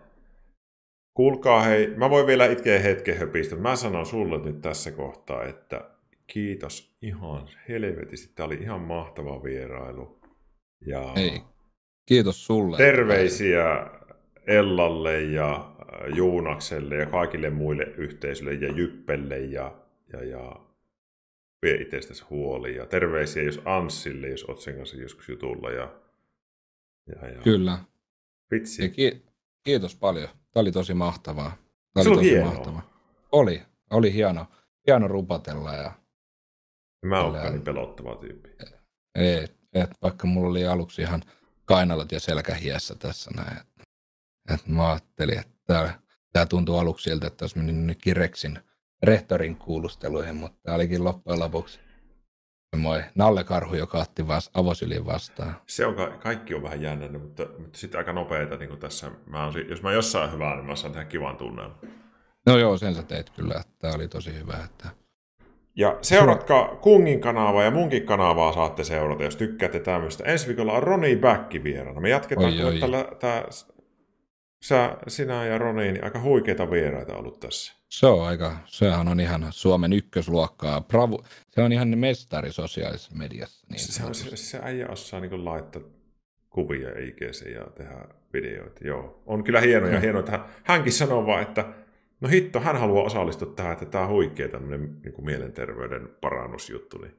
Kuulkaa hei, mä voin vielä itkeä hetken höpistä. Mä sanon sulle nyt tässä kohtaa, että kiitos ihan helvetisti. Tämä oli ihan mahtava vierailu. Ja Ei. Kiitos sulle. Terveisiä Ellalle ja äh, Juunakselle ja kaikille muille yhteisöille ja Jyppelle ja, ja, ja vie itsestäsi huoli. Ja terveisiä jos Anssille, jos oot sen kanssa joskus jutulla. Ja, Kyllä. Vitsi. Ja ki- kiitos paljon. Tämä oli tosi mahtavaa. Tämä Se oli tosi hienoa. mahtavaa. Oli. Oli hieno. Hieno rupatella ja Mä oon niin pelottava tyyppi. Ei, et, vaikka mulla oli aluksi ihan kainalat ja selkähiessä tässä näin. Et, et mä ajattelin, että tämä, tämä tuntuu aluksi siltä, että olisi mennyt Kireksin rehtorin kuulusteluihin, mutta tämä olikin loppujen lopuksi moi Nalle Karhu, joka otti vas, avosylin vastaan. Se on, kaikki on vähän jännä, mutta, mutta sitten aika nopeita niin tässä. Mä on, jos mä jossain hyvää, niin mä saan tehdä kivan tunnelman. No joo, sen sä teit kyllä. Tämä oli tosi hyvä. Että ja seuratkaa Kungin kanavaa ja munkin kanavaa saatte seurata, jos tykkäätte tämmöistä. Ensi viikolla on Roni Backi vieraana. Me jatketaan oi, oi. tällä, tää, sä, sinä ja Roni, niin aika huikeita vieraita ollut tässä. Se on aika, sehän on ihan Suomen ykkösluokkaa. Bravo, se on ihan mestari sosiaalisessa mediassa. Niin se, on, se, se äijä osaa niin laittaa kuvia IGC ja tehdä videoita. Joo, on kyllä hienoja, ja hienoa, että hänkin sanoo vaan, että no hitto, hän haluaa osallistua tähän, että tämä on huikea tämmöinen niin mielenterveyden parannusjuttu. Niin.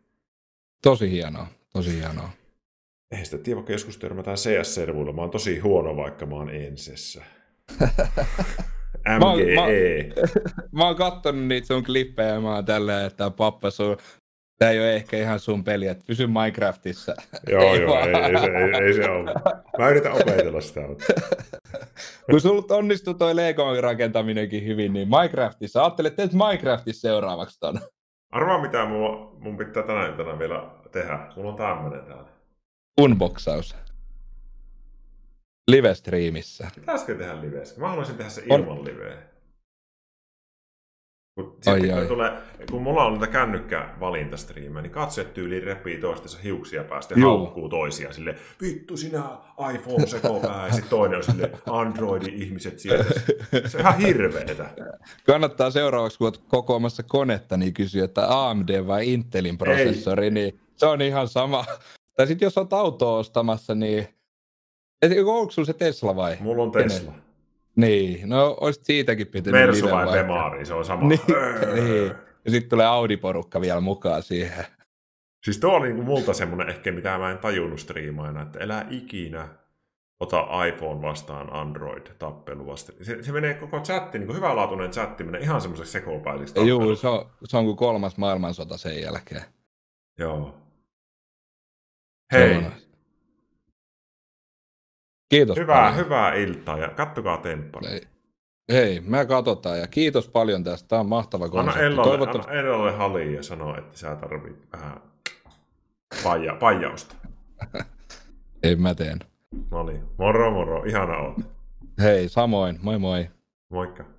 Tosi hienoa, tosi hienoa. Ei sitä tiedä, vaikka joskus törmätään CS-servuilla. Mä oon tosi huono, vaikka mä oon ensessä. MGE. Mä, mä, mä oon kattonut niitä sun klippejä ja mä oon tälleen, että pappa sun Tämä ei ole ehkä ihan sun peli, että pysy Minecraftissa. joo, ei joo, ei, ei, se, ei, ei se ole. Mä yritän opetella sitä. Mutta... Kun sulla onnistuu toi Lego rakentaminenkin hyvin, niin Minecraftissa, ajattelet, teet Minecraftissa seuraavaksi ton. Arvaa mitä mun, mun pitää tänä iltana vielä tehdä. Mulla on tämmönen täällä. Unboxaus. Live-striimissä. Pitäisikö tehdä live? Mä haluaisin tehdä se ilman on... liveä. Kun, ai, ai. Tulee, kun mulla on näitä kännykkävalintastriimejä, niin katsojat tyyliin repii toistensa hiuksia päästä ja haukkuu toisiaan sille vittu sinä iPhone sekopää, ja sitten toinen on sille Androidin ihmiset sieltä. Se on ihan hirveetä. Kannattaa seuraavaksi, kun olet kokoamassa konetta, niin kysyä, että AMD vai Intelin prosessori, Ei. niin se on ihan sama, Tai sitten jos olet autoa ostamassa, niin... Et, onko sulla se Tesla vai? Mulla on Tesla. Kenen? Niin, no olisit siitäkin pitänyt Mersu vai Bemari, se on sama. niin, niin. Ja sitten tulee Audi-porukka vielä mukaan siihen. Siis tuo oli niinku multa semmoinen ehkä, mitä mä en tajunnut striimaina, että elää ikinä ota iPhone vastaan Android-tappelu vasta. Se, se menee koko chatti, niin kuin hyvälaatuinen chatti, menee ihan semmoiseksi sekopäiseksi Joo, se on, se on kuin kolmas maailmansota sen jälkeen. Joo. Hei. Kiitos Hyvää, paljon. hyvää iltaa ja kattokaa temppari. Hei. Hei, me katsotaan ja kiitos paljon tästä. Tämä on mahtava konsepti. Anna Ellolle, Toivottavasti... anna Ellolle hali ja sano, että sä tarvit vähän paija, paijausta. Ei mä teen. No niin, moro moro, ihana oot. Hei, samoin, moi moi. Moikka.